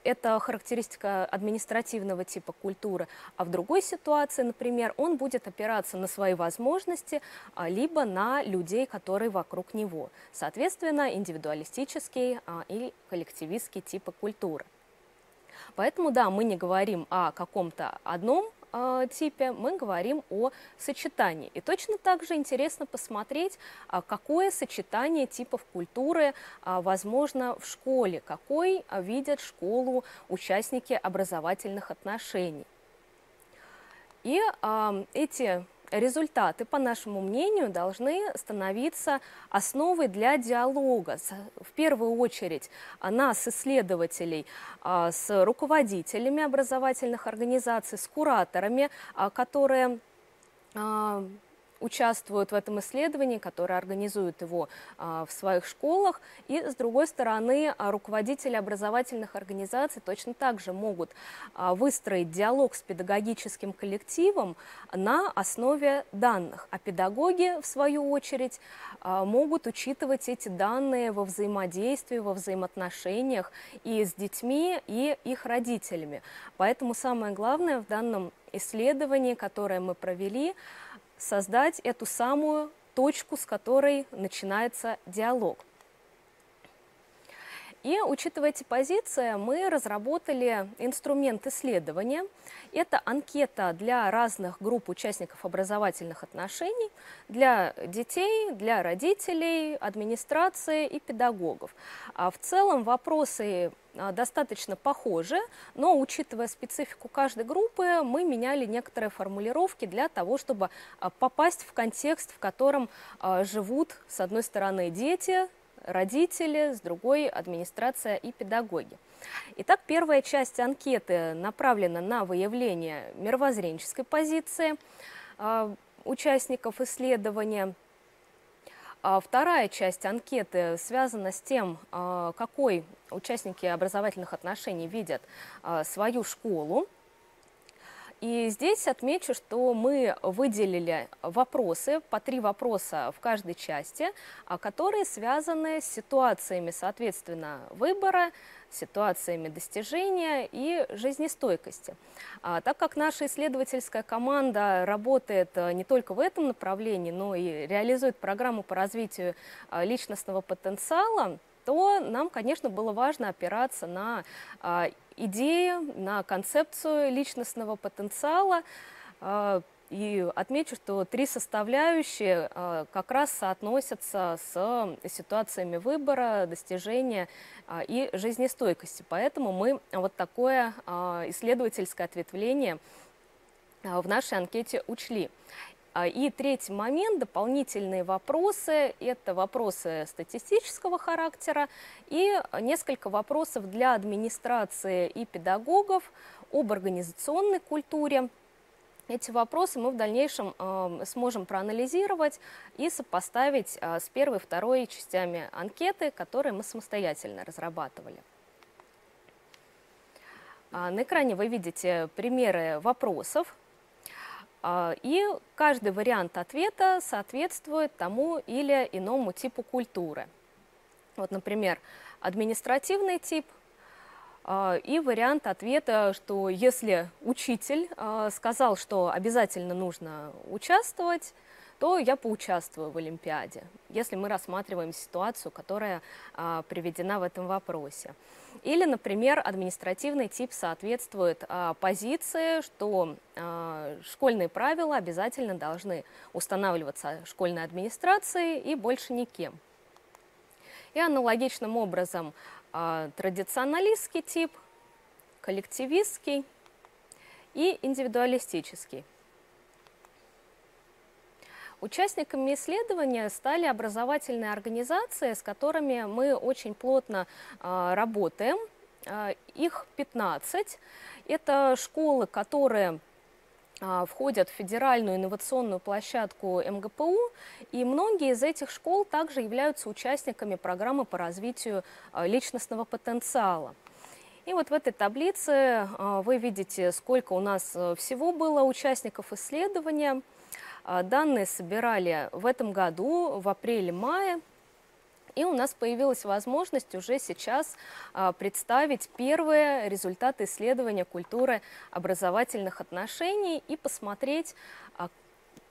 это характеристика административного типа культуры, а в другой ситуации, например, он будет опираться на свои возможности, либо на людей, которые вокруг него. Соответственно, индивидуалистический и коллективистский типы культуры. Поэтому, да, мы не говорим о каком-то одном э, типе, мы говорим о сочетании. И точно так же интересно посмотреть, а, какое сочетание типов культуры а, возможно в школе, какой видят школу участники образовательных отношений. И эти результаты, по нашему мнению, должны становиться основой для диалога. В первую очередь нас, исследователей, а, с руководителями образовательных организаций, с кураторами, а, которые а, участвуют в этом исследовании, которые организуют его а, в своих школах. И, с другой стороны, а, руководители образовательных организаций точно так же могут а, выстроить диалог с педагогическим коллективом на основе данных. А педагоги, в свою очередь, могут учитывать эти данные во взаимодействии, во взаимоотношениях и с детьми, и их родителями. Поэтому самое главное в данном исследовании, которое мы провели, создать эту самую точку, с которой начинается диалог. И, учитывая эти позиции, мы разработали инструмент исследования. Это анкета для разных групп участников образовательных отношений, для детей, для родителей, администрации и педагогов. А в целом вопросы достаточно похожи, но учитывая специфику каждой группы, мы меняли некоторые формулировки для того, чтобы а, попасть в контекст, в котором а, живут, с одной стороны, дети, родители, с другой – администрация и педагоги. Итак, первая часть анкеты направлена на выявление мировоззренческой позиции участников исследования – а вторая часть анкеты связана с тем, а, какой участники образовательных отношений видят а, свою школу. И здесь отмечу, что мы выделили вопросы, по три вопроса в каждой части, которые связаны с ситуациями, соответственно, выбора, ситуациями достижения и жизнестойкости. А, так как наша исследовательская команда работает э, не только в этом направлении, но и реализует программу по развитию а, личностного потенциала, то нам, конечно, было важно опираться на а, идеи, на концепцию личностного потенциала, а, и отмечу, что три составляющие а, как раз соотносятся с ситуациями выбора, достижения а, и жизнестойкости. Поэтому мы вот такое а, исследовательское ответвление в нашей анкете учли. И третий момент, дополнительные вопросы, это вопросы статистического характера и несколько вопросов для администрации и педагогов об организационной культуре, эти вопросы мы в дальнейшем э, сможем проанализировать и сопоставить э, с первой и второй частями анкеты, которые мы самостоятельно разрабатывали. А, на экране вы видите примеры вопросов, а, и каждый вариант ответа соответствует тому или иному типу культуры. Вот, например, административный тип – и вариант ответа, что если учитель а, сказал, что обязательно нужно участвовать, то я поучаствую в Олимпиаде, если мы рассматриваем ситуацию, которая а, приведена в этом вопросе. Или, например, административный тип соответствует позиции, что школьные правила обязательно должны устанавливаться школьной администрацией и больше никем. И аналогичным образом традиционалистский тип, коллективистский и индивидуалистический. Участниками исследования стали образовательные организации, с которыми мы очень плотно э, работаем. Э, их 15. Это школы, которые входят в федеральную инновационную площадку МГПУ, и многие из этих школ также являются участниками программы по развитию личностного потенциала. И вот в этой таблице вы видите, сколько у нас всего было участников исследования – а, данные собирали в этом году, в апреле-мае. И у нас появилась возможность уже сейчас а, представить первые результаты исследования культуры образовательных отношений и посмотреть, а,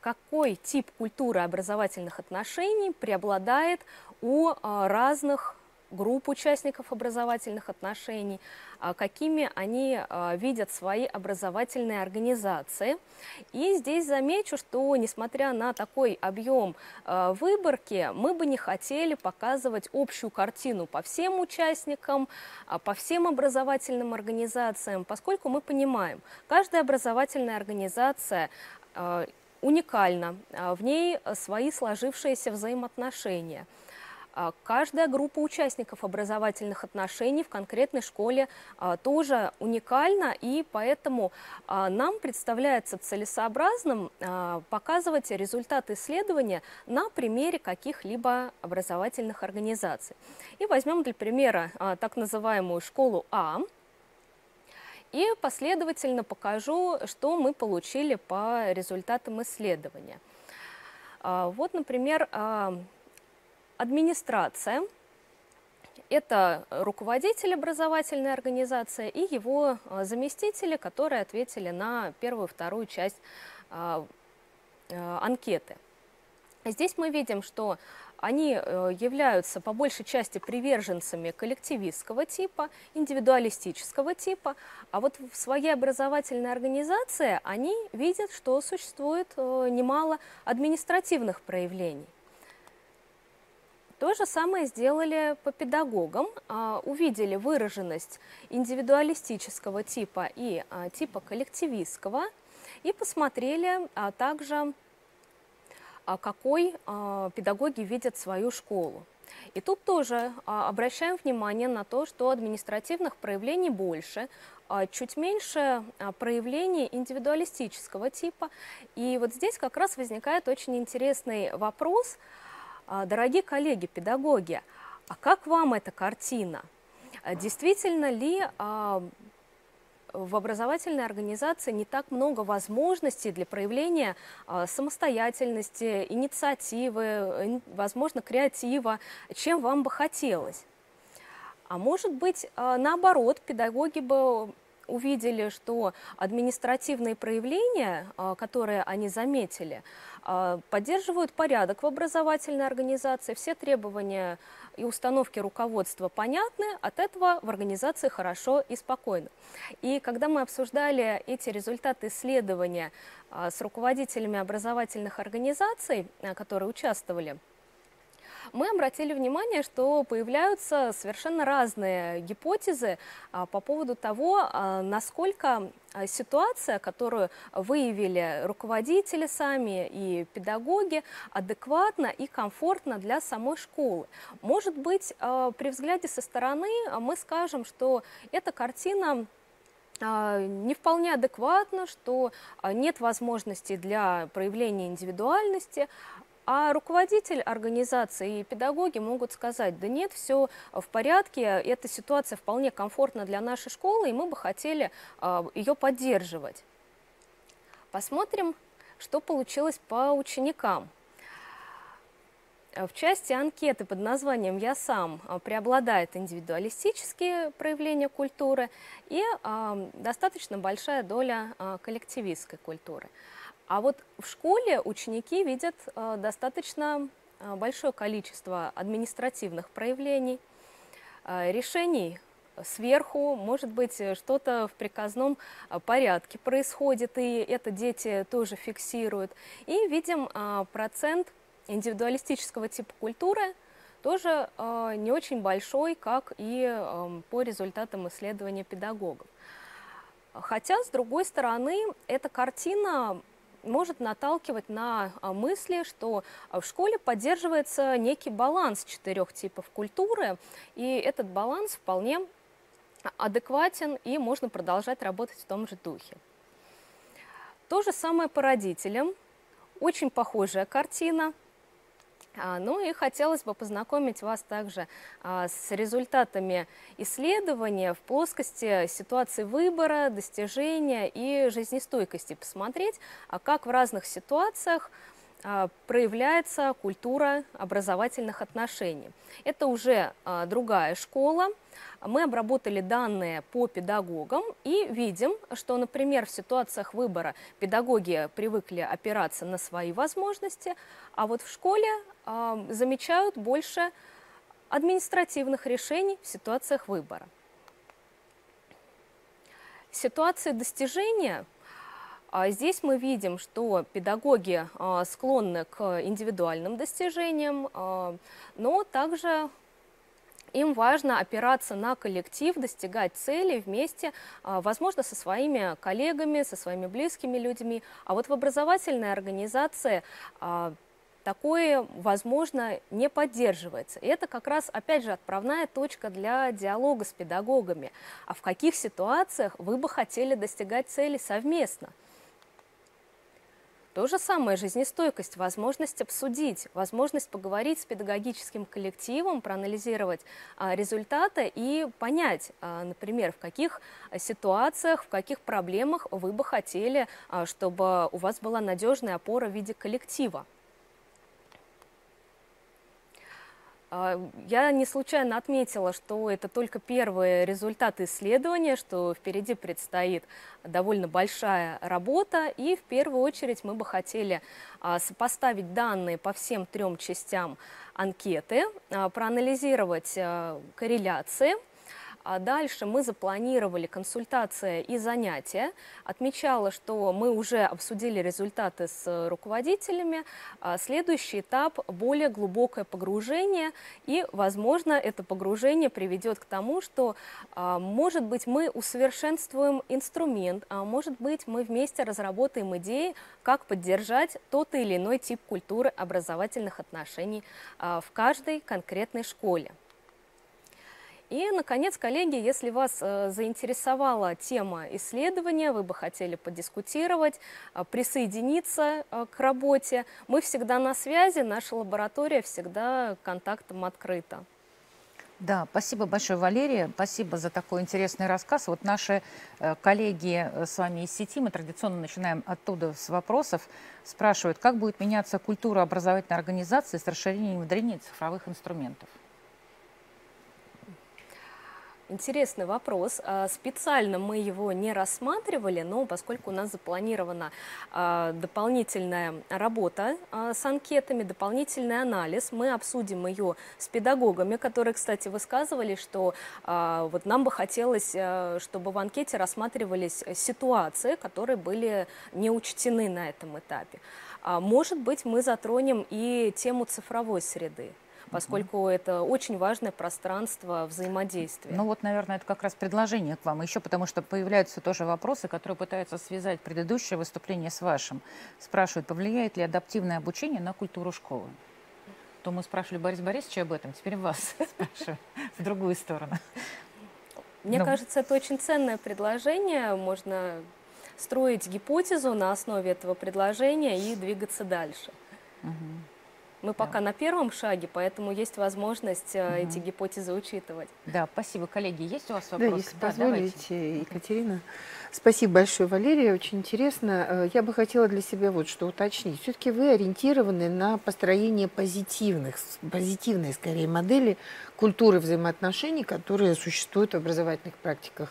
какой тип культуры образовательных отношений преобладает у разных групп участников образовательных отношений, а, какими они а, видят свои образовательные организации. И здесь замечу, что несмотря на такой объем а, выборки, мы бы не хотели показывать общую картину по всем участникам, по всем образовательным организациям, поскольку мы понимаем, каждая образовательная организация уникальна, в ней свои сложившиеся взаимоотношения – каждая группа участников образовательных отношений в конкретной школе а, тоже уникальна, и поэтому а, нам представляется целесообразным показывать результаты исследования на примере каких-либо образовательных организаций. И возьмем для примера так называемую школу А, и последовательно покажу, что мы получили по результатам исследования. Вот, например, Администрация – это руководитель образовательной организации и его а, заместители, которые ответили на первую вторую часть а, а, анкеты. Здесь мы видим, что они э, являются по большей части приверженцами коллективистского типа, индивидуалистического типа, а вот в своей образовательной организации они видят, что существует э, немало административных проявлений. То же самое сделали по педагогам, а, увидели выраженность индивидуалистического типа и а, типа коллективистского и посмотрели а, также, какой педагоги видят свою школу. И тут тоже обращаем внимание на то, что административных проявлений больше, чуть меньше проявлений индивидуалистического типа. И вот здесь как раз возникает очень интересный вопрос – дорогие коллеги, педагоги, а как вам эта картина? А действительно ли а, в образовательной организации не так много возможностей для проявления самостоятельности, инициативы, возможно, креатива, чем вам бы хотелось? А может быть, наоборот, педагоги бы увидели, что административные проявления, которые они заметили, а, поддерживают порядок в образовательной организации, все требования и установки руководства понятны, от этого в организации хорошо и спокойно. И когда мы обсуждали эти результаты исследования а, с руководителями образовательных организаций, а, которые участвовали, мы обратили внимание, что появляются совершенно разные гипотезы а, по поводу того, а, насколько а, ситуация, которую выявили руководители сами и педагоги, адекватна и комфортна для самой школы. Может быть, при взгляде со стороны мы скажем, что эта картина не вполне адекватно, что нет возможности для проявления индивидуальности, а руководитель организации и педагоги могут сказать, да нет, все в порядке, эта ситуация вполне комфортна для нашей школы, и мы бы хотели а, ее поддерживать. Посмотрим, что получилось по ученикам. В части анкеты под названием «Я сам» преобладает индивидуалистические проявления культуры и э, достаточно большая доля э, коллективистской культуры. А вот в школе ученики видят э, достаточно э, большое количество административных проявлений, э, решений сверху, может быть, что-то в приказном порядке происходит, и это дети тоже фиксируют. И видим процент индивидуалистического типа культуры тоже не очень большой, как и э, по результатам исследования педагогов. Хотя, с другой стороны, эта картина может наталкивать на а, мысли, что а, в школе поддерживается некий баланс четырех типов культуры, и этот баланс вполне адекватен, и можно продолжать работать в том же духе. То же самое по родителям. Очень похожая картина. А, ну и хотелось бы познакомить вас также а, с результатами исследования в плоскости ситуации выбора, достижения и жизнестойкости. Посмотреть, а как в разных ситуациях проявляется культура образовательных отношений. Это уже другая школа, мы обработали данные по педагогам и видим, что, например, в ситуациях выбора педагоги привыкли опираться на свои возможности, а вот в школе э, замечают больше административных решений в ситуациях выбора. Ситуации достижения а Здесь мы видим, что педагоги склонны к индивидуальным достижениям, но также им важно опираться на коллектив, достигать целей вместе, а, возможно, со своими коллегами, со своими близкими людьми. А вот в образовательной организации а, такое, возможно, не поддерживается. И это как раз, опять же, отправная точка для диалога с педагогами. А в каких ситуациях вы бы хотели достигать цели совместно? То же самое жизнестойкость, возможность обсудить, возможность поговорить с педагогическим коллективом, проанализировать а, результаты и понять, а, например, в каких ситуациях, в каких проблемах вы бы хотели, а, чтобы у вас была надежная опора в виде коллектива. А, я не случайно отметила, что это только первые результаты исследования, что впереди предстоит довольно большая работа, и в первую очередь мы бы хотели а, сопоставить данные по всем трем частям анкеты, а, проанализировать корреляции а дальше мы запланировали консультация и занятия. Отмечала, что мы уже обсудили результаты с руководителями. А следующий этап – более глубокое погружение. И, возможно, это погружение приведет к тому, что, а, может быть, мы усовершенствуем инструмент, а может быть, мы вместе разработаем идеи, как поддержать тот или иной тип культуры образовательных отношений в каждой конкретной школе. И, наконец, коллеги, если вас э, заинтересовала тема исследования, вы бы хотели подискутировать, э, присоединиться э, к работе, мы всегда на связи, наша лаборатория всегда контактом открыта. Да, спасибо большое, Валерия. Спасибо за такой интересный рассказ. Вот наши коллеги с вами из сети, мы традиционно начинаем оттуда с вопросов, спрашивают, как будет меняться культура образовательной организации с расширением внедрения цифровых инструментов? Интересный вопрос. А, специально мы его не рассматривали, но поскольку у нас запланирована а, дополнительная работа а, с анкетами, дополнительный анализ, мы обсудим ее с педагогами, которые, кстати, высказывали, что вот нам бы хотелось, чтобы в анкете рассматривались ситуации, которые были не учтены на этом этапе. Может быть, мы затронем и тему цифровой среды поскольку это очень важное пространство взаимодействия. Ну вот, наверное, это как раз предложение к вам еще, потому что появляются тоже вопросы, которые пытаются связать предыдущее выступление с вашим. Спрашивают, повлияет ли адаптивное обучение на культуру школы? То мы спрашивали Борис Борисовича об этом, теперь вас спрашиваю в другую сторону. Мне Но... кажется, это очень ценное предложение. Можно строить гипотезу на основе этого предложения и двигаться дальше. Угу. Мы пока на первом шаге, поэтому есть возможность угу. эти гипотезы учитывать. Да, спасибо, коллеги. Есть у вас вопросы? Да, если да, позволите, давайте. Екатерина. Спасибо большое, Валерия. Очень интересно. Э, я бы хотела для себя вот что уточнить. Все-таки вы ориентированы на построение позитивных, позитивной, скорее, модели культуры взаимоотношений, которые существуют в образовательных практиках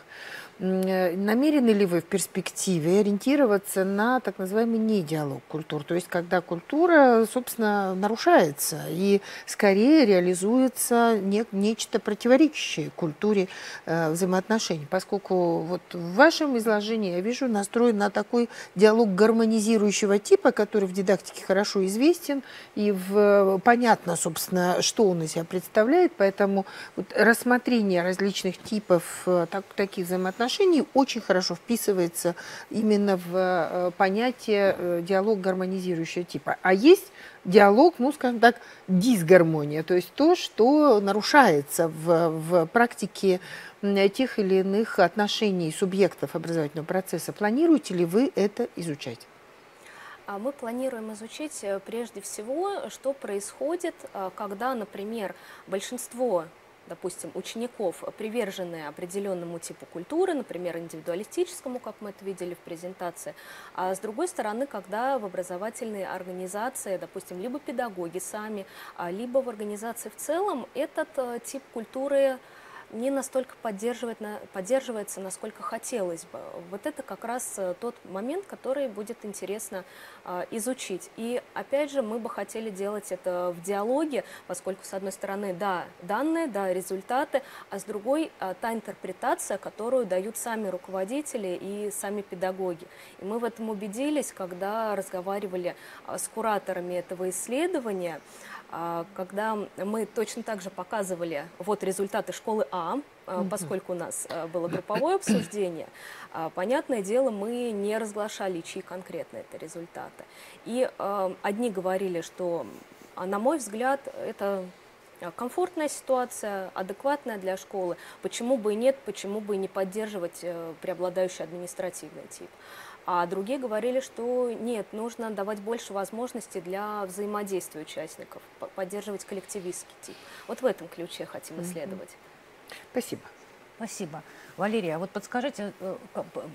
намерены ли вы в перспективе ориентироваться на так называемый недиалог культур? То есть когда культура, собственно, нарушается и скорее реализуется не, нечто противоречащее культуре э, взаимоотношений. Поскольку вот в вашем изложении я вижу настроен на такой диалог гармонизирующего типа, который в дидактике хорошо известен и в, понятно, собственно, что он из себя представляет. Поэтому вот рассмотрение различных типов э, так, таких взаимоотношений очень хорошо вписывается именно в э, понятие э, диалог гармонизирующего типа. А есть диалог, ну, скажем так, дисгармония, то есть то, что нарушается в, в практике тех или иных отношений субъектов образовательного процесса. Планируете ли вы это изучать? А мы планируем изучить прежде всего, что происходит, когда, например, большинство допустим, учеников, приверженные определенному типу культуры, например, индивидуалистическому, как мы это видели в презентации, а с другой стороны, когда в образовательной организации, допустим, либо педагоги сами, а, либо в организации в целом этот э, тип культуры не настолько поддерживает, поддерживается, насколько хотелось бы. Вот это как раз э, тот момент, который будет интересно а, изучить. И опять же, мы бы хотели делать это в диалоге, поскольку, с одной стороны, да, данные, да, результаты, а с другой а, та интерпретация, которую дают сами руководители и сами педагоги. И мы в этом убедились, когда разговаривали а, с кураторами этого исследования, когда мы точно так же показывали вот результаты школы А, а поскольку у нас а, было групповое обсуждение, понятное дело, мы не разглашали, чьи конкретно это результаты. И одни говорили, что, на мой взгляд, это комфортная ситуация, адекватная для школы. Почему бы и нет, почему бы и не поддерживать э, преобладающий административный тип. А другие говорили, что нет, нужно давать больше возможностей для взаимодействия участников, поддерживать коллективистский тип. Вот в этом ключе хотим исследовать. Спасибо. Спасибо. Валерия, а вот подскажите, э,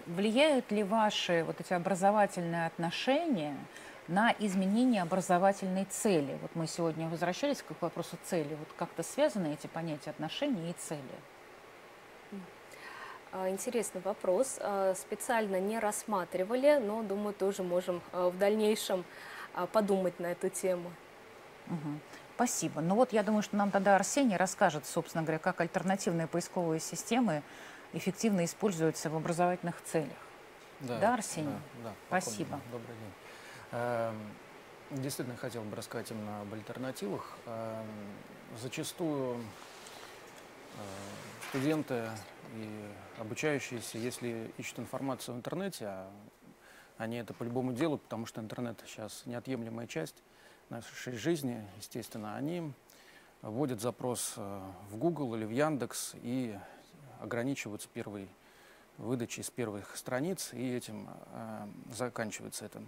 влияют ли ваши вот эти образовательные отношения на изменение образовательной цели? Вот мы сегодня возвращались к вопросу цели. Вот как-то связаны эти понятия отношений и цели? А, интересный вопрос. А, специально не рассматривали, но, думаю, тоже можем а, в дальнейшем подумать на эту тему. Угу. Спасибо. Ну вот я думаю, что нам тогда Арсений расскажет, собственно говоря, как альтернативные поисковые системы эффективно используются в образовательных целях. Да, да Арсений? Да, да, Спасибо. Добрый день. Эм, действительно хотел бы рассказать именно об альтернативах. Эм, зачастую э, студенты и обучающиеся, если ищут информацию в интернете, а они это по любому делу, потому что интернет сейчас неотъемлемая часть нашей жизни, естественно, они вводят запрос э, в Google или в Яндекс и ограничиваются первой выдачей с первых страниц, и этим э, заканчивается эта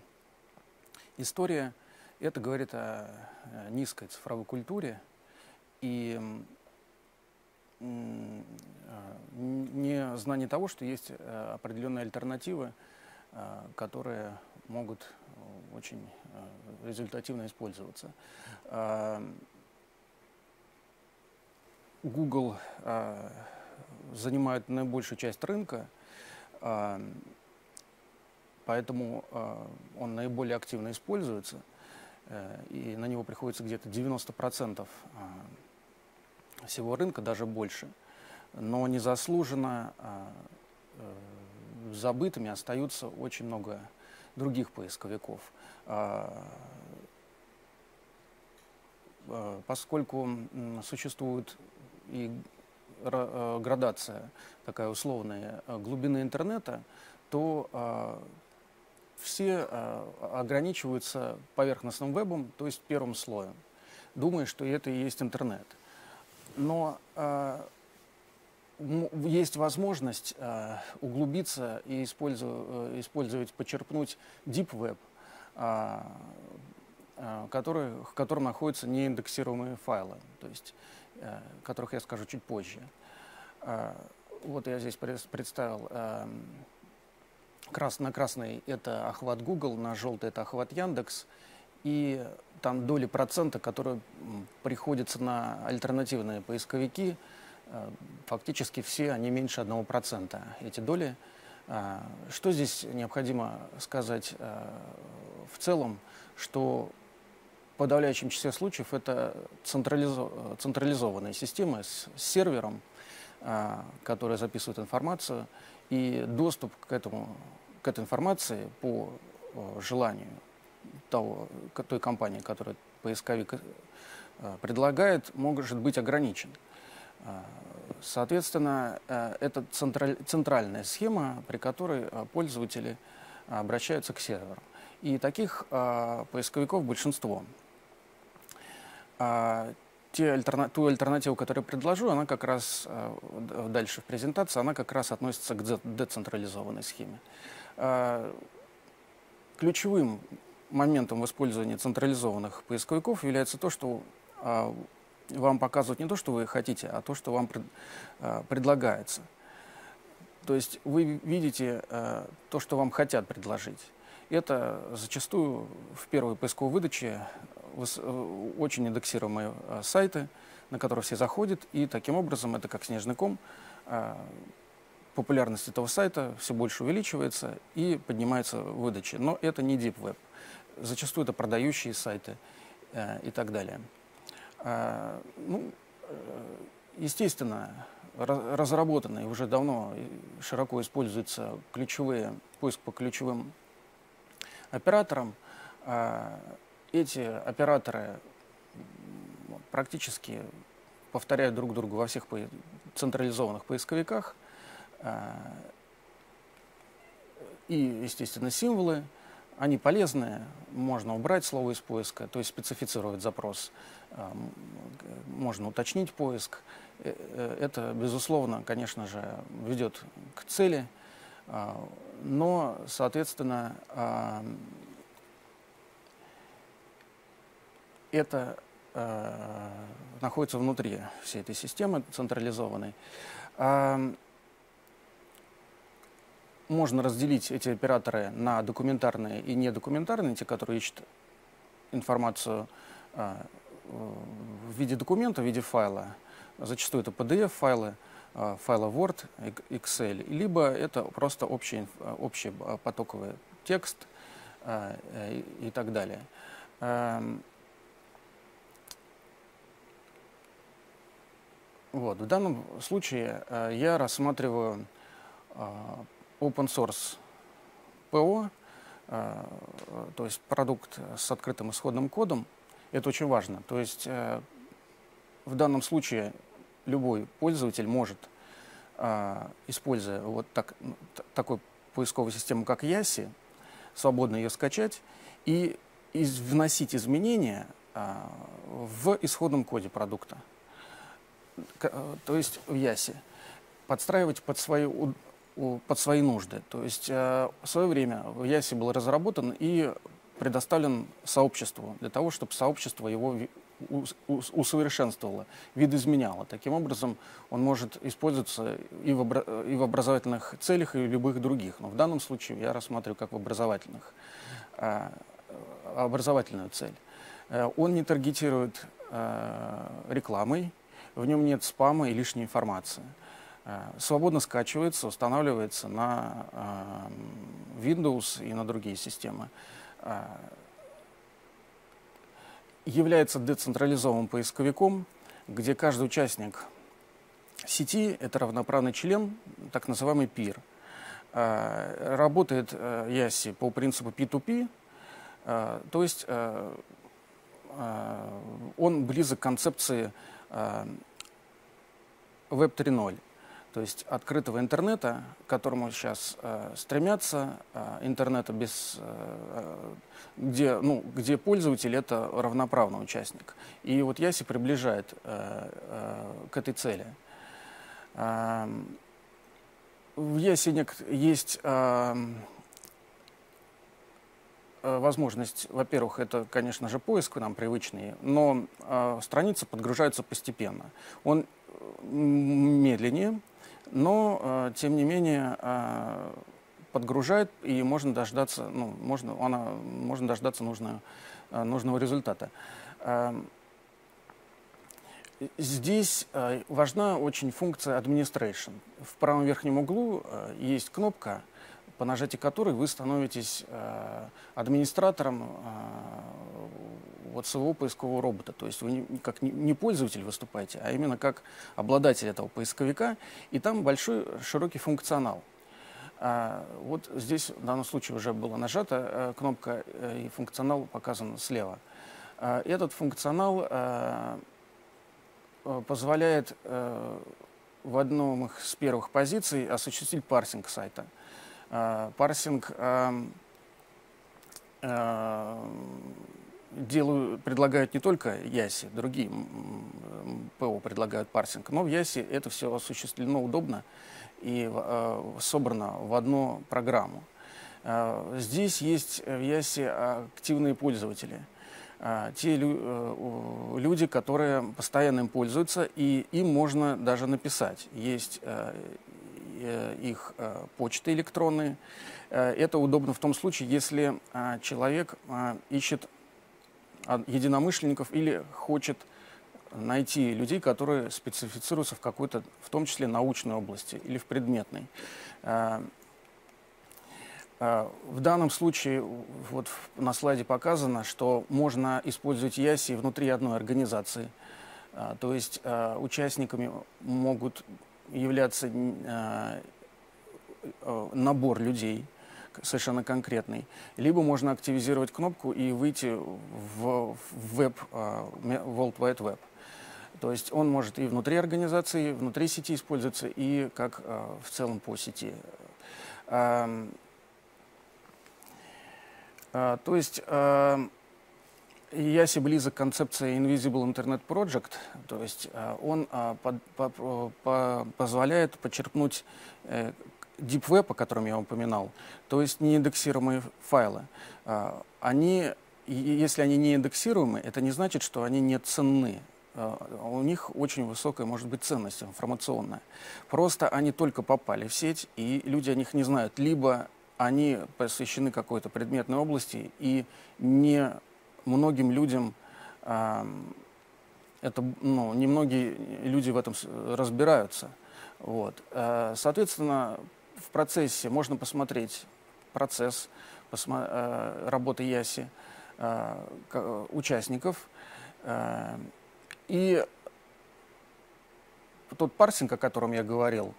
история. Это говорит о э, низкой цифровой культуре, и не знание того, что есть э, определенные альтернативы, э, которые могут э, очень результативно использоваться. Google занимает наибольшую часть рынка, поэтому он наиболее активно используется, и на него приходится где-то 90% всего рынка, даже больше. Но незаслуженно а, э, забытыми остаются очень много других поисковиков. А, а, поскольку существует и э, градация такая условная э, глубины интернета, то все ограничиваются поверхностным вебом, то есть первым слоем, думая, что это и есть интернет но э, есть возможность э, углубиться и использовать, э, использовать, почерпнуть Deep Web, э, э, который, в котором находятся неиндексируемые файлы, то есть, э, которых я скажу чуть позже. Э, вот я здесь представил э, на красный это охват Google, на желтый это охват Яндекс, и там доли процента, которые приходятся на альтернативные поисковики, фактически все они меньше 1%, эти доли. Что здесь необходимо сказать в целом, что в подавляющем числе случаев это централизованная система с сервером, которая записывает информацию, и доступ к, этому, к этой информации по желанию того, той компании, которая поисковик э, предлагает, может быть ограничен. Э, соответственно, э, это центральная схема, при которой пользователи обращаются к серверу. И таких поисковиков большинство. Те альтерна... Ту альтернативу, которую предложу, она как раз дальше в презентации, она как раз относится к децентрализованной схеме. Ключевым моментом в использовании централизованных поисковиков является то, что а, вам показывают не то, что вы хотите, а то, что вам пред, а, предлагается. То есть вы видите а, то, что вам хотят предложить. Это зачастую в первой поисковой выдаче э, очень индексируемые а, сайты, на которые все заходят, и таким образом это как снежный ком. А, популярность этого сайта все больше увеличивается и поднимается выдача. Но это не Deep Web зачастую это продающие сайты э, и так далее. А, ну, э, естественно, разработанные уже давно широко используются ключевые, поиск по ключевым операторам. А, эти операторы практически повторяют друг друга во всех централизованных поисковиках. А, и, естественно, символы – они полезные, можно убрать слово из поиска, то есть специфицировать запрос, а, можно уточнить поиск. Э, э, это, безусловно, конечно же, ведет к цели, а, но, соответственно, а, это находится внутри всей этой системы централизованной можно разделить эти операторы на документарные и недокументарные, те, которые ищут информацию а, в виде документа, в виде файла. Зачастую это PDF-файлы, а, файлы Word, Excel, либо это просто общий, общий потоковый текст а, и, и так далее. Вот. В данном случае я рассматриваю open source ПО, э, то есть продукт с открытым исходным кодом, это очень важно. То есть э, в данном случае любой пользователь может, э, используя вот так, такую поисковую систему, как Яси, свободно ее скачать и из, вносить изменения в исходном коде продукта. То есть в Яси подстраивать под свою под свои нужды. То есть э, в свое время в Ясе был разработан и предоставлен сообществу для того, чтобы сообщество его усовершенствовало, видоизменяло. Таким образом, он может использоваться и в, и в образовательных целях, и в любых других. Но в данном случае я рассматриваю как в образовательных, э, образовательную цель. Э, он не таргетирует рекламой, в нем нет спама и лишней информации. Э, свободно скачивается, устанавливается на э, Windows и на другие системы. Э, является децентрализованным поисковиком, где каждый участник сети – это равноправный член, так называемый пир. Работает Яси по принципу P2P, то есть он близок к концепции Web 3.0 то есть открытого интернета, к которому сейчас э, стремятся, э, интернета, без, э, где, ну, где пользователь это равноправный участник. И вот Яси приближает э, э, к этой цели. Э, в Яси есть э, э, возможность, во-первых, это, конечно же, поиск нам привычный, но э, страницы подгружаются постепенно. Он медленнее, но, э, тем не менее, э, подгружает, и можно дождаться, ну, можно, она, можно дождаться нужного, э, нужного результата. здесь э, важна очень функция administration. В правом верхнем углу есть кнопка, по нажатию которой вы становитесь администратором вот своего поискового робота. То есть вы не, как не пользователь выступаете, а именно как обладатель этого поисковика. И там большой широкий функционал. А, вот здесь в данном случае уже была нажата кнопка, и функционал показан слева. А, этот функционал Э, позволяет э, в одном из первых позиций осуществить парсинг сайта. Э, парсинг делаю, предлагают не только Яси, другие ПО предлагают парсинг, но в Яси это все осуществлено удобно и собрано в одну программу. Здесь есть в Яси активные пользователи – а, те э, люди, которые постоянно им пользуются, и им можно даже написать. Есть э, э, их почты электронные. Это удобно в том случае, если человек ищет единомышленников или хочет найти людей, которые специфицируются в какой-то, в том числе научной области или в предметной. А, в данном случае вот на слайде показано, что можно использовать Яси внутри одной организации. А, то есть участниками могут являться набор людей, совершенно конкретный. Либо можно активизировать кнопку и выйти в веб, World Wide Web. То есть он может и внутри организации, внутри сети использоваться, и как в целом по сети. А, то есть а, Яси близок к концепции Invisible Internet Project, то есть а, он позволяет почерпнуть э, Deep Web, о котором я упоминал, то есть неиндексируемые файлы. Они, если они не индексируемы, это не значит, что они не ценны. У них очень высокая может быть ценность информационная. Просто они только попали в сеть, и люди о них не знают. Либо они посвящены какой-то предметной области, и не многим людям э, это, ну, немногие люди в этом разбираются. Вот. Соответственно, в процессе можно посмотреть процесс посмо э, работы Яси, э, участников, э, и тот парсинг, о котором я говорил,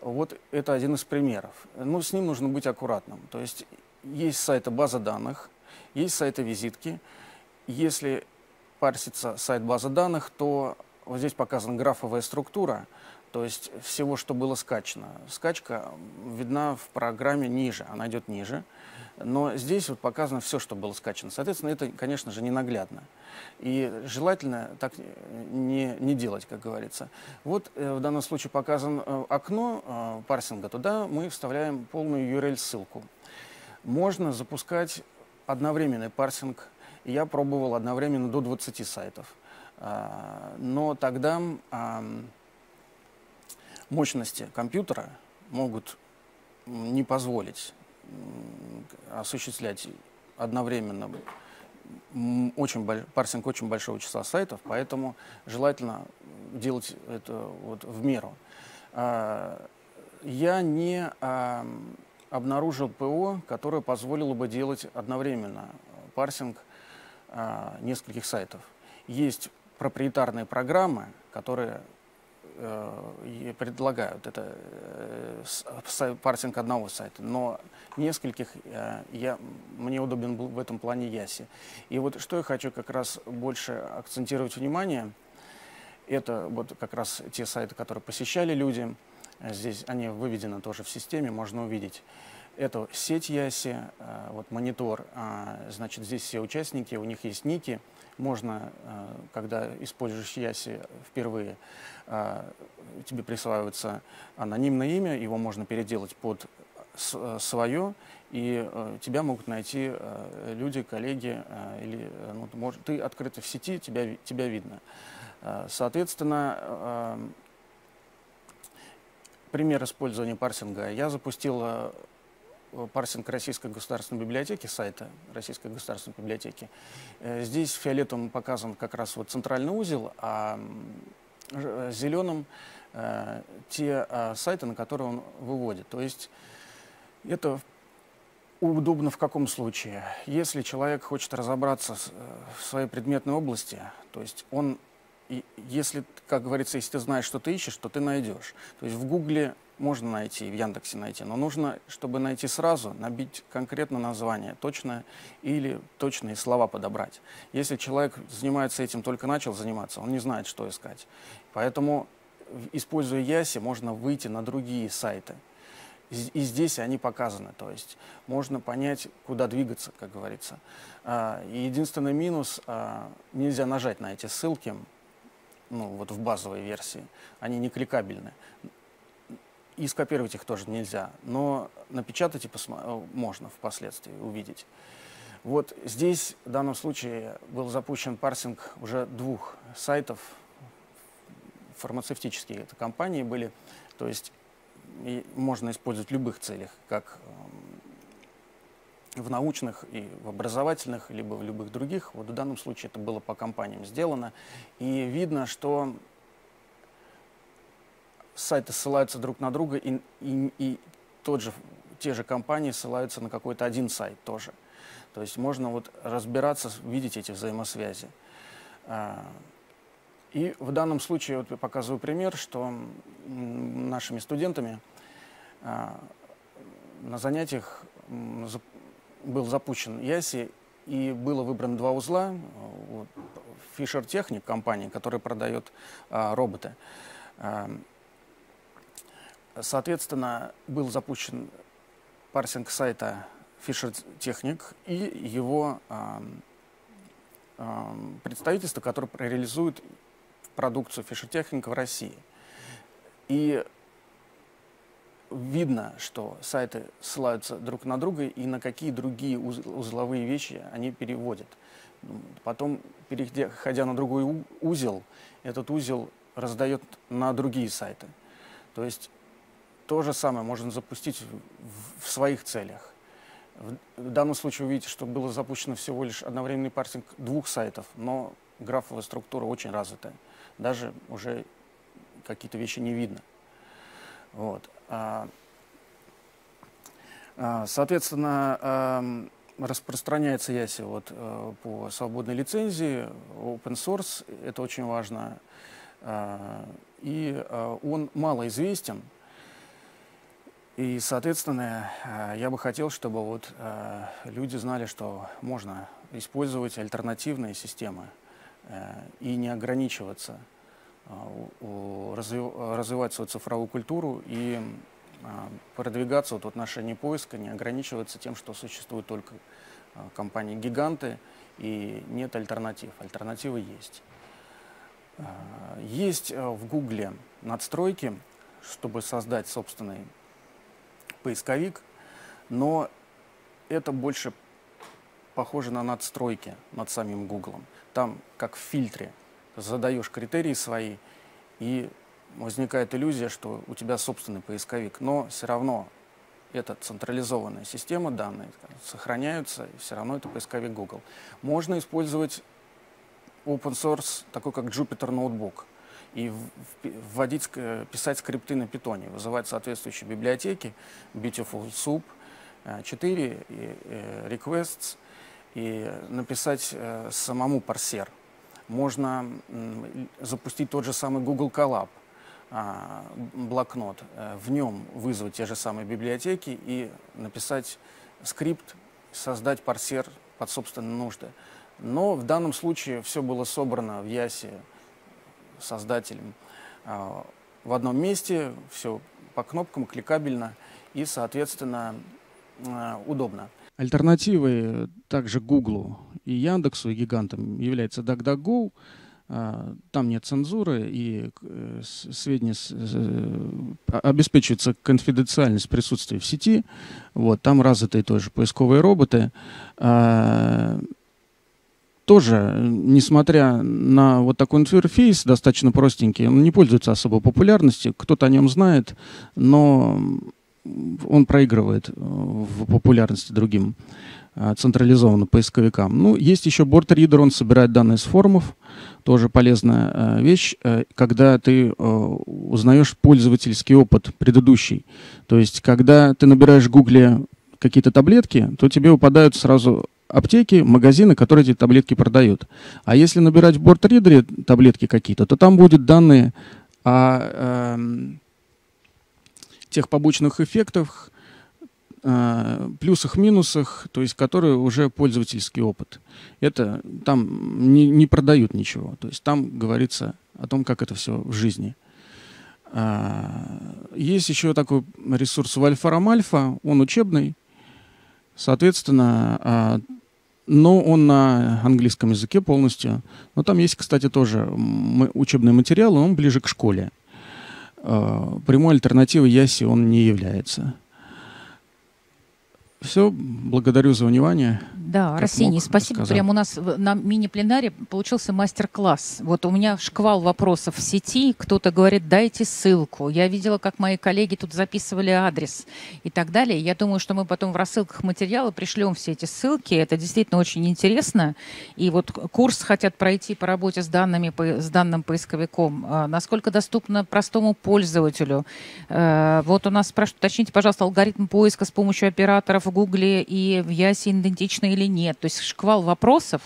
вот это один из примеров. Но с ним нужно быть аккуратным. То есть есть сайты база данных, есть сайты визитки. Если парсится сайт базы данных, то вот здесь показана графовая структура, то есть всего, что было скачано. Скачка видна в программе ниже, она идет ниже. Но здесь вот показано все, что было скачано. Соответственно, это, конечно же, не наглядно. И желательно так не, не делать, как говорится. Вот э, в данном случае показано э, окно э, парсинга. Туда мы вставляем полную URL-ссылку. Можно запускать одновременный парсинг. Я пробовал одновременно до 20 сайтов. Но тогда мощности компьютера могут не позволить осуществлять одновременно очень парсинг очень большого числа сайтов, поэтому желательно делать это вот в меру. А, я не обнаружил ПО, которое позволило бы делать одновременно парсинг а, нескольких сайтов. Есть проприетарные программы, которые предлагают это э, парсинг одного сайта, но нескольких э, я, мне удобен был в этом плане Яси. И вот что я хочу как раз больше акцентировать внимание, это вот как раз те сайты, которые посещали люди, здесь они выведены тоже в системе, можно увидеть. Это сеть Яси, вот монитор, значит, здесь все участники, у них есть ники, можно, э, когда используешь Яси впервые, э, тебе присваивается анонимное имя, его можно переделать под э, свое, и тебя могут найти люди, коллеги, или ну, ты, можешь, ты открыт в сети, тебя, тебя видно. Соответственно, пример использования парсинга. Я запустил парсинг Российской государственной библиотеки, сайта Российской государственной библиотеки. Э, здесь фиолетовым показан как раз вот центральный узел, а зеленым э, те э, сайты, на которые он выводит. То есть это удобно в каком случае? Если человек хочет разобраться в своей предметной области, то есть он, если, как говорится, если ты знаешь, что ты ищешь, то ты найдешь. То есть в Гугле можно найти, в Яндексе найти, но нужно, чтобы найти сразу, набить конкретно название, точное или точные слова подобрать. Если человек занимается этим, только начал заниматься, он не знает, что искать. Поэтому, используя Яси, можно выйти на другие сайты. И здесь они показаны, то есть можно понять, куда двигаться, как говорится. А, единственный минус, а, нельзя нажать на эти ссылки, ну вот в базовой версии, они не кликабельны. И скопировать их тоже нельзя, но напечатать и э, можно впоследствии увидеть. Вот здесь в данном случае был запущен парсинг уже двух сайтов, фармацевтические это компании были, то есть можно использовать в любых целях, как эм, в научных и в образовательных, либо в любых других. Вот в данном случае это было по компаниям сделано. И видно, что сайты ссылаются друг на друга, и, и, и тот же, те же компании ссылаются на какой-то один сайт тоже. То есть можно вот разбираться, видеть эти взаимосвязи. А, и в данном случае вот я показываю пример, что нашими студентами а, на занятиях был запущен Яси, и было выбрано два узла. Fisher Technic, компания, которая продает а, роботы, Соответственно, был запущен парсинг сайта Fisher Technic и его э, э, представительство, которое реализует продукцию Fisher Technic в России. И видно, что сайты ссылаются друг на друга и на какие другие узловые вещи они переводят. Потом, переходя на другой узел, этот узел раздает на другие сайты. То есть то же самое можно запустить в, своих целях. В, данном случае вы видите, что было запущено всего лишь одновременный парсинг двух сайтов, но графовая структура очень развитая. Даже уже какие-то вещи не видно. Вот. А, а, соответственно, а, распространяется Яси вот, а, по свободной лицензии, open source, это очень важно. А, и а, он малоизвестен, и, соответственно, э, я бы хотел, чтобы вот э, люди знали, что можно использовать альтернативные системы э, и не ограничиваться, развивать свою цифровую культуру и продвигаться вот в отношении поиска, не ограничиваться тем, что существуют только компании-гиганты и нет альтернатив. Альтернативы есть. Есть в Гугле надстройки, чтобы создать собственный поисковик, но это больше похоже на надстройки над самим Гуглом. Там, как в фильтре, задаешь критерии свои, и возникает иллюзия, что у тебя собственный поисковик. Но все равно это централизованная система данных, сохраняются, и все равно это поисковик Google. Можно использовать open source, такой как Jupyter Notebook – и вводить, писать скрипты на питоне, вызывать соответствующие библиотеки, Beautiful Soup 4, и, и requests, и написать э, самому парсер. Можно запустить тот же самый Google Colab, а, блокнот, э, в нем вызвать те же самые библиотеки и написать скрипт, создать парсер под собственные нужды. Но в данном случае все было собрано в Ясе создателем а, в одном месте, все по кнопкам, кликабельно и, соответственно, а, удобно. Альтернативой также Гуглу и Яндексу, и гигантам является DuckDuckGo. А, там нет цензуры, и э, сведения э, обеспечивается конфиденциальность присутствия в сети. Вот, там развитые тоже поисковые роботы тоже, несмотря на вот такой интерфейс, достаточно простенький, он не пользуется особой популярностью, кто-то о нем знает, но он проигрывает в популярности другим централизованным поисковикам. Ну, есть еще борт-ридер, он собирает данные с форумов, тоже полезная вещь, когда ты узнаешь пользовательский опыт предыдущий. То есть, когда ты набираешь в Гугле какие-то таблетки, то тебе выпадают сразу аптеки, магазины, которые эти таблетки продают. А если набирать в борт-ридере таблетки какие-то, то там будут данные о э, тех побочных эффектах, э, плюсах, минусах, то есть которые уже пользовательский опыт. Это там не, не продают ничего. То есть там говорится о том, как это все в жизни. А, есть еще такой ресурс Вольфарам Альфа, он учебный, Соответственно, а, но он на английском языке полностью. Но там есть, кстати, тоже учебный материал, он ближе к школе. А, прямой альтернативой Яси он не является. Все, благодарю за внимание. Да, Арсений, спасибо. Сказал. Прямо у нас на мини-пленаре получился мастер-класс. Вот у меня шквал вопросов в сети. Кто-то говорит, дайте ссылку. Я видела, как мои коллеги тут записывали адрес и так далее. Я думаю, что мы потом в рассылках материала пришлем все эти ссылки. Это действительно очень интересно. И вот курс хотят пройти по работе с данными, с данным поисковиком. А насколько доступно простому пользователю? Э, вот у нас спрашивают, уточните, пожалуйста, алгоритм поиска с помощью операторов в Гугле и в Ясе идентичны или нет? То есть шквал вопросов.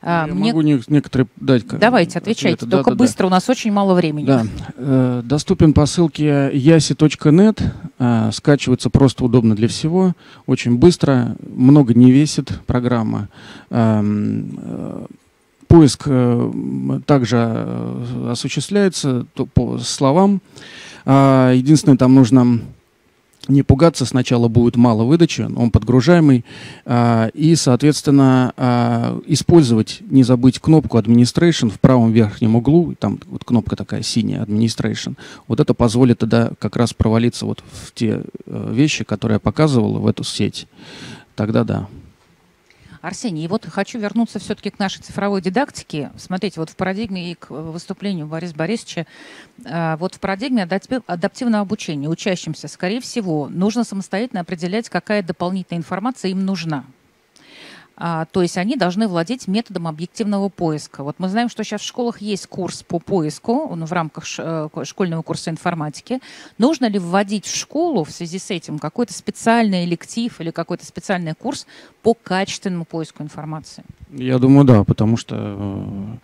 А, Я Мне... могу не, некоторые дать. Давайте, отвечайте. Ответы. Только да, быстро, да. у нас очень мало времени. Да. Э, доступен по ссылке yasi.net. Э, скачивается просто удобно для всего. Очень быстро. Много не весит программа. Эм, э, поиск также осуществляется по словам. Единственное, там нужно не пугаться, сначала будет мало выдачи, он подгружаемый, а, и, соответственно, а, использовать, не забыть кнопку Administration в правом верхнем углу, там вот кнопка такая синяя, Administration, вот это позволит тогда как раз провалиться вот в те э, вещи, которые я показывал в эту сеть. Тогда да. Арсений, и вот хочу вернуться все-таки к нашей цифровой дидактике. Смотрите, вот в парадигме и к выступлению Бориса Борисовича, э, вот в парадигме адаптивного обучения учащимся, скорее всего, нужно самостоятельно определять, какая дополнительная информация им нужна. А, то есть они должны владеть методом объективного поиска. Вот мы знаем, что сейчас в школах есть курс по поиску он в рамках э, школьного курса информатики. Нужно ли вводить в школу в связи с этим какой-то специальный электив или какой-то специальный курс по качественному поиску информации? Я думаю, да, потому что э,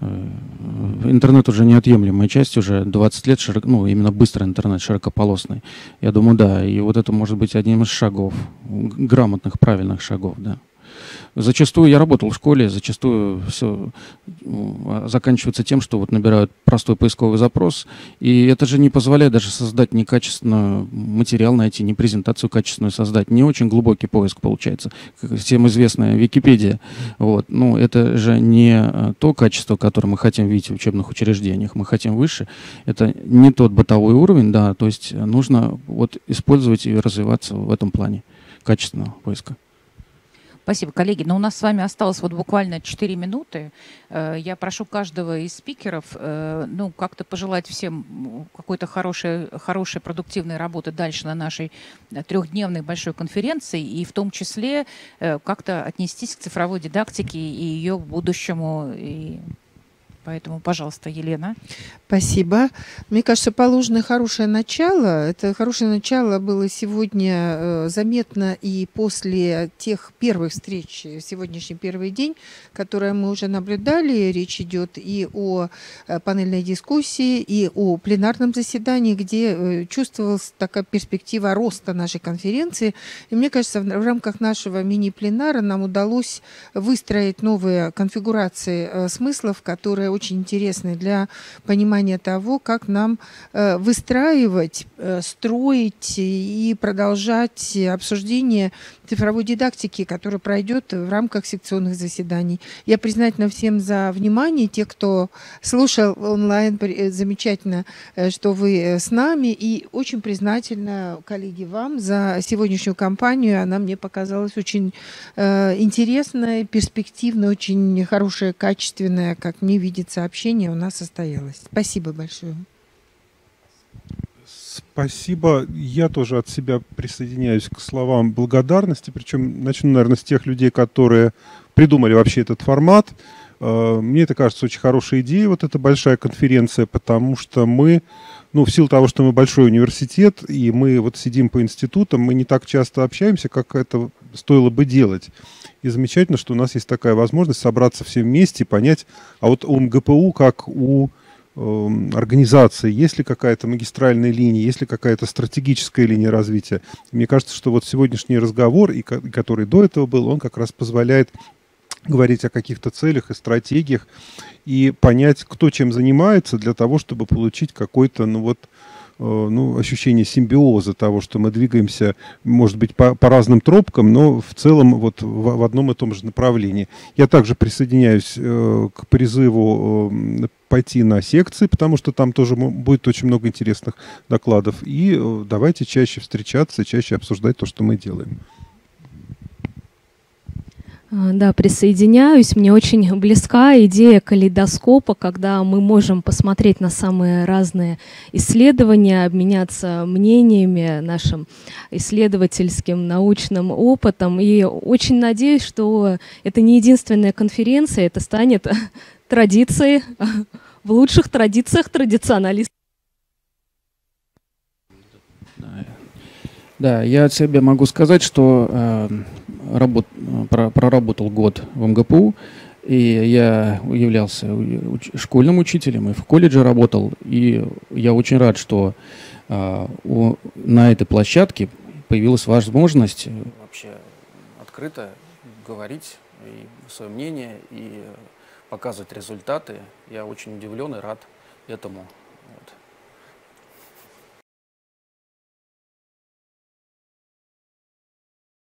э, интернет уже неотъемлемая часть, уже 20 лет, широк, ну, именно быстрый интернет, широкополосный. Я думаю, да, и вот это может быть одним из шагов, грамотных, правильных шагов, да. Зачастую я работал в школе, зачастую все ну, заканчивается тем, что вот набирают простой поисковый запрос, и это же не позволяет даже создать некачественный материал найти, не презентацию качественную создать. Не очень глубокий поиск получается. Всем известная Википедия. Вот. Ну, это же не э, то качество, которое мы хотим видеть в учебных учреждениях. Мы хотим выше. Это не тот бытовой уровень, да, то есть нужно вот использовать и развиваться в этом плане качественного поиска. Спасибо, коллеги. Но у нас с вами осталось вот буквально 4 минуты. Э, я прошу каждого из спикеров э, ну, как-то пожелать всем какой-то хорошей, хорошей продуктивной работы дальше на нашей э, трехдневной большой конференции и в том числе как-то отнестись к цифровой дидактике и ее будущему и Поэтому, пожалуйста, Елена. Спасибо. Мне кажется, положено хорошее начало. Это хорошее начало было сегодня э, заметно и после тех первых встреч, сегодняшний первый день, которые мы уже наблюдали. Речь идет и о э, панельной дискуссии, и о пленарном заседании, где э, чувствовалась такая перспектива роста нашей конференции. И мне кажется, в рамках нашего мини-пленара нам удалось выстроить новые конфигурации смыслов, которые очень интересный для понимания того, как нам э, выстраивать, э, строить и продолжать обсуждение цифровой дидактики, которая пройдет в рамках секционных заседаний. Я признательна всем за внимание. Те, кто слушал онлайн, э, замечательно, что вы с нами. И очень признательна, коллеги, вам за сегодняшнюю кампанию. Она мне показалась очень интересная, перспективная, очень хорошая, качественная, как мне видится, общение у нас состоялось. Спасибо большое. Спасибо. Я тоже от себя присоединяюсь к словам благодарности. Причем начну, наверное, с тех людей, которые придумали вообще этот формат. Э, мне это кажется очень хорошей идеей, вот эта большая конференция, потому что мы, ну, в силу того, что мы большой университет, и мы вот сидим по институтам, мы не так часто общаемся, как это стоило бы делать. И замечательно, что у нас есть такая возможность собраться все вместе и понять, а вот у МГПУ, как у Эм, организации, есть ли какая-то магистральная линия, есть ли какая-то стратегическая линия развития. Мне кажется, что вот сегодняшний разговор, и который до этого был, он как раз позволяет говорить о каких-то целях и стратегиях и понять, кто чем занимается для того, чтобы получить какой-то, ну вот, ну, ощущение симбиоза того, что мы двигаемся, может быть, по, по разным тропкам, но в целом вот в, в одном и том же направлении. Я также присоединяюсь э, к призыву э, пойти на секции, потому что там тоже будет очень много интересных докладов. И э, давайте чаще встречаться, чаще обсуждать то, что мы делаем. А, да, присоединяюсь. Мне очень близка идея калейдоскопа, когда мы можем посмотреть на самые разные исследования, обменяться мнениями, нашим исследовательским, научным опытом. И очень надеюсь, что это не единственная конференция, это станет традицией, в лучших традициях традиционалистов. Да, я от себя могу сказать, что э, работ, проработал год в МГПУ, и я являлся школьным учителем и в колледже работал. И я очень рад, что э, у, на этой площадке появилась возможность вообще открыто говорить и свое мнение и показывать результаты. Я очень удивлен и рад этому.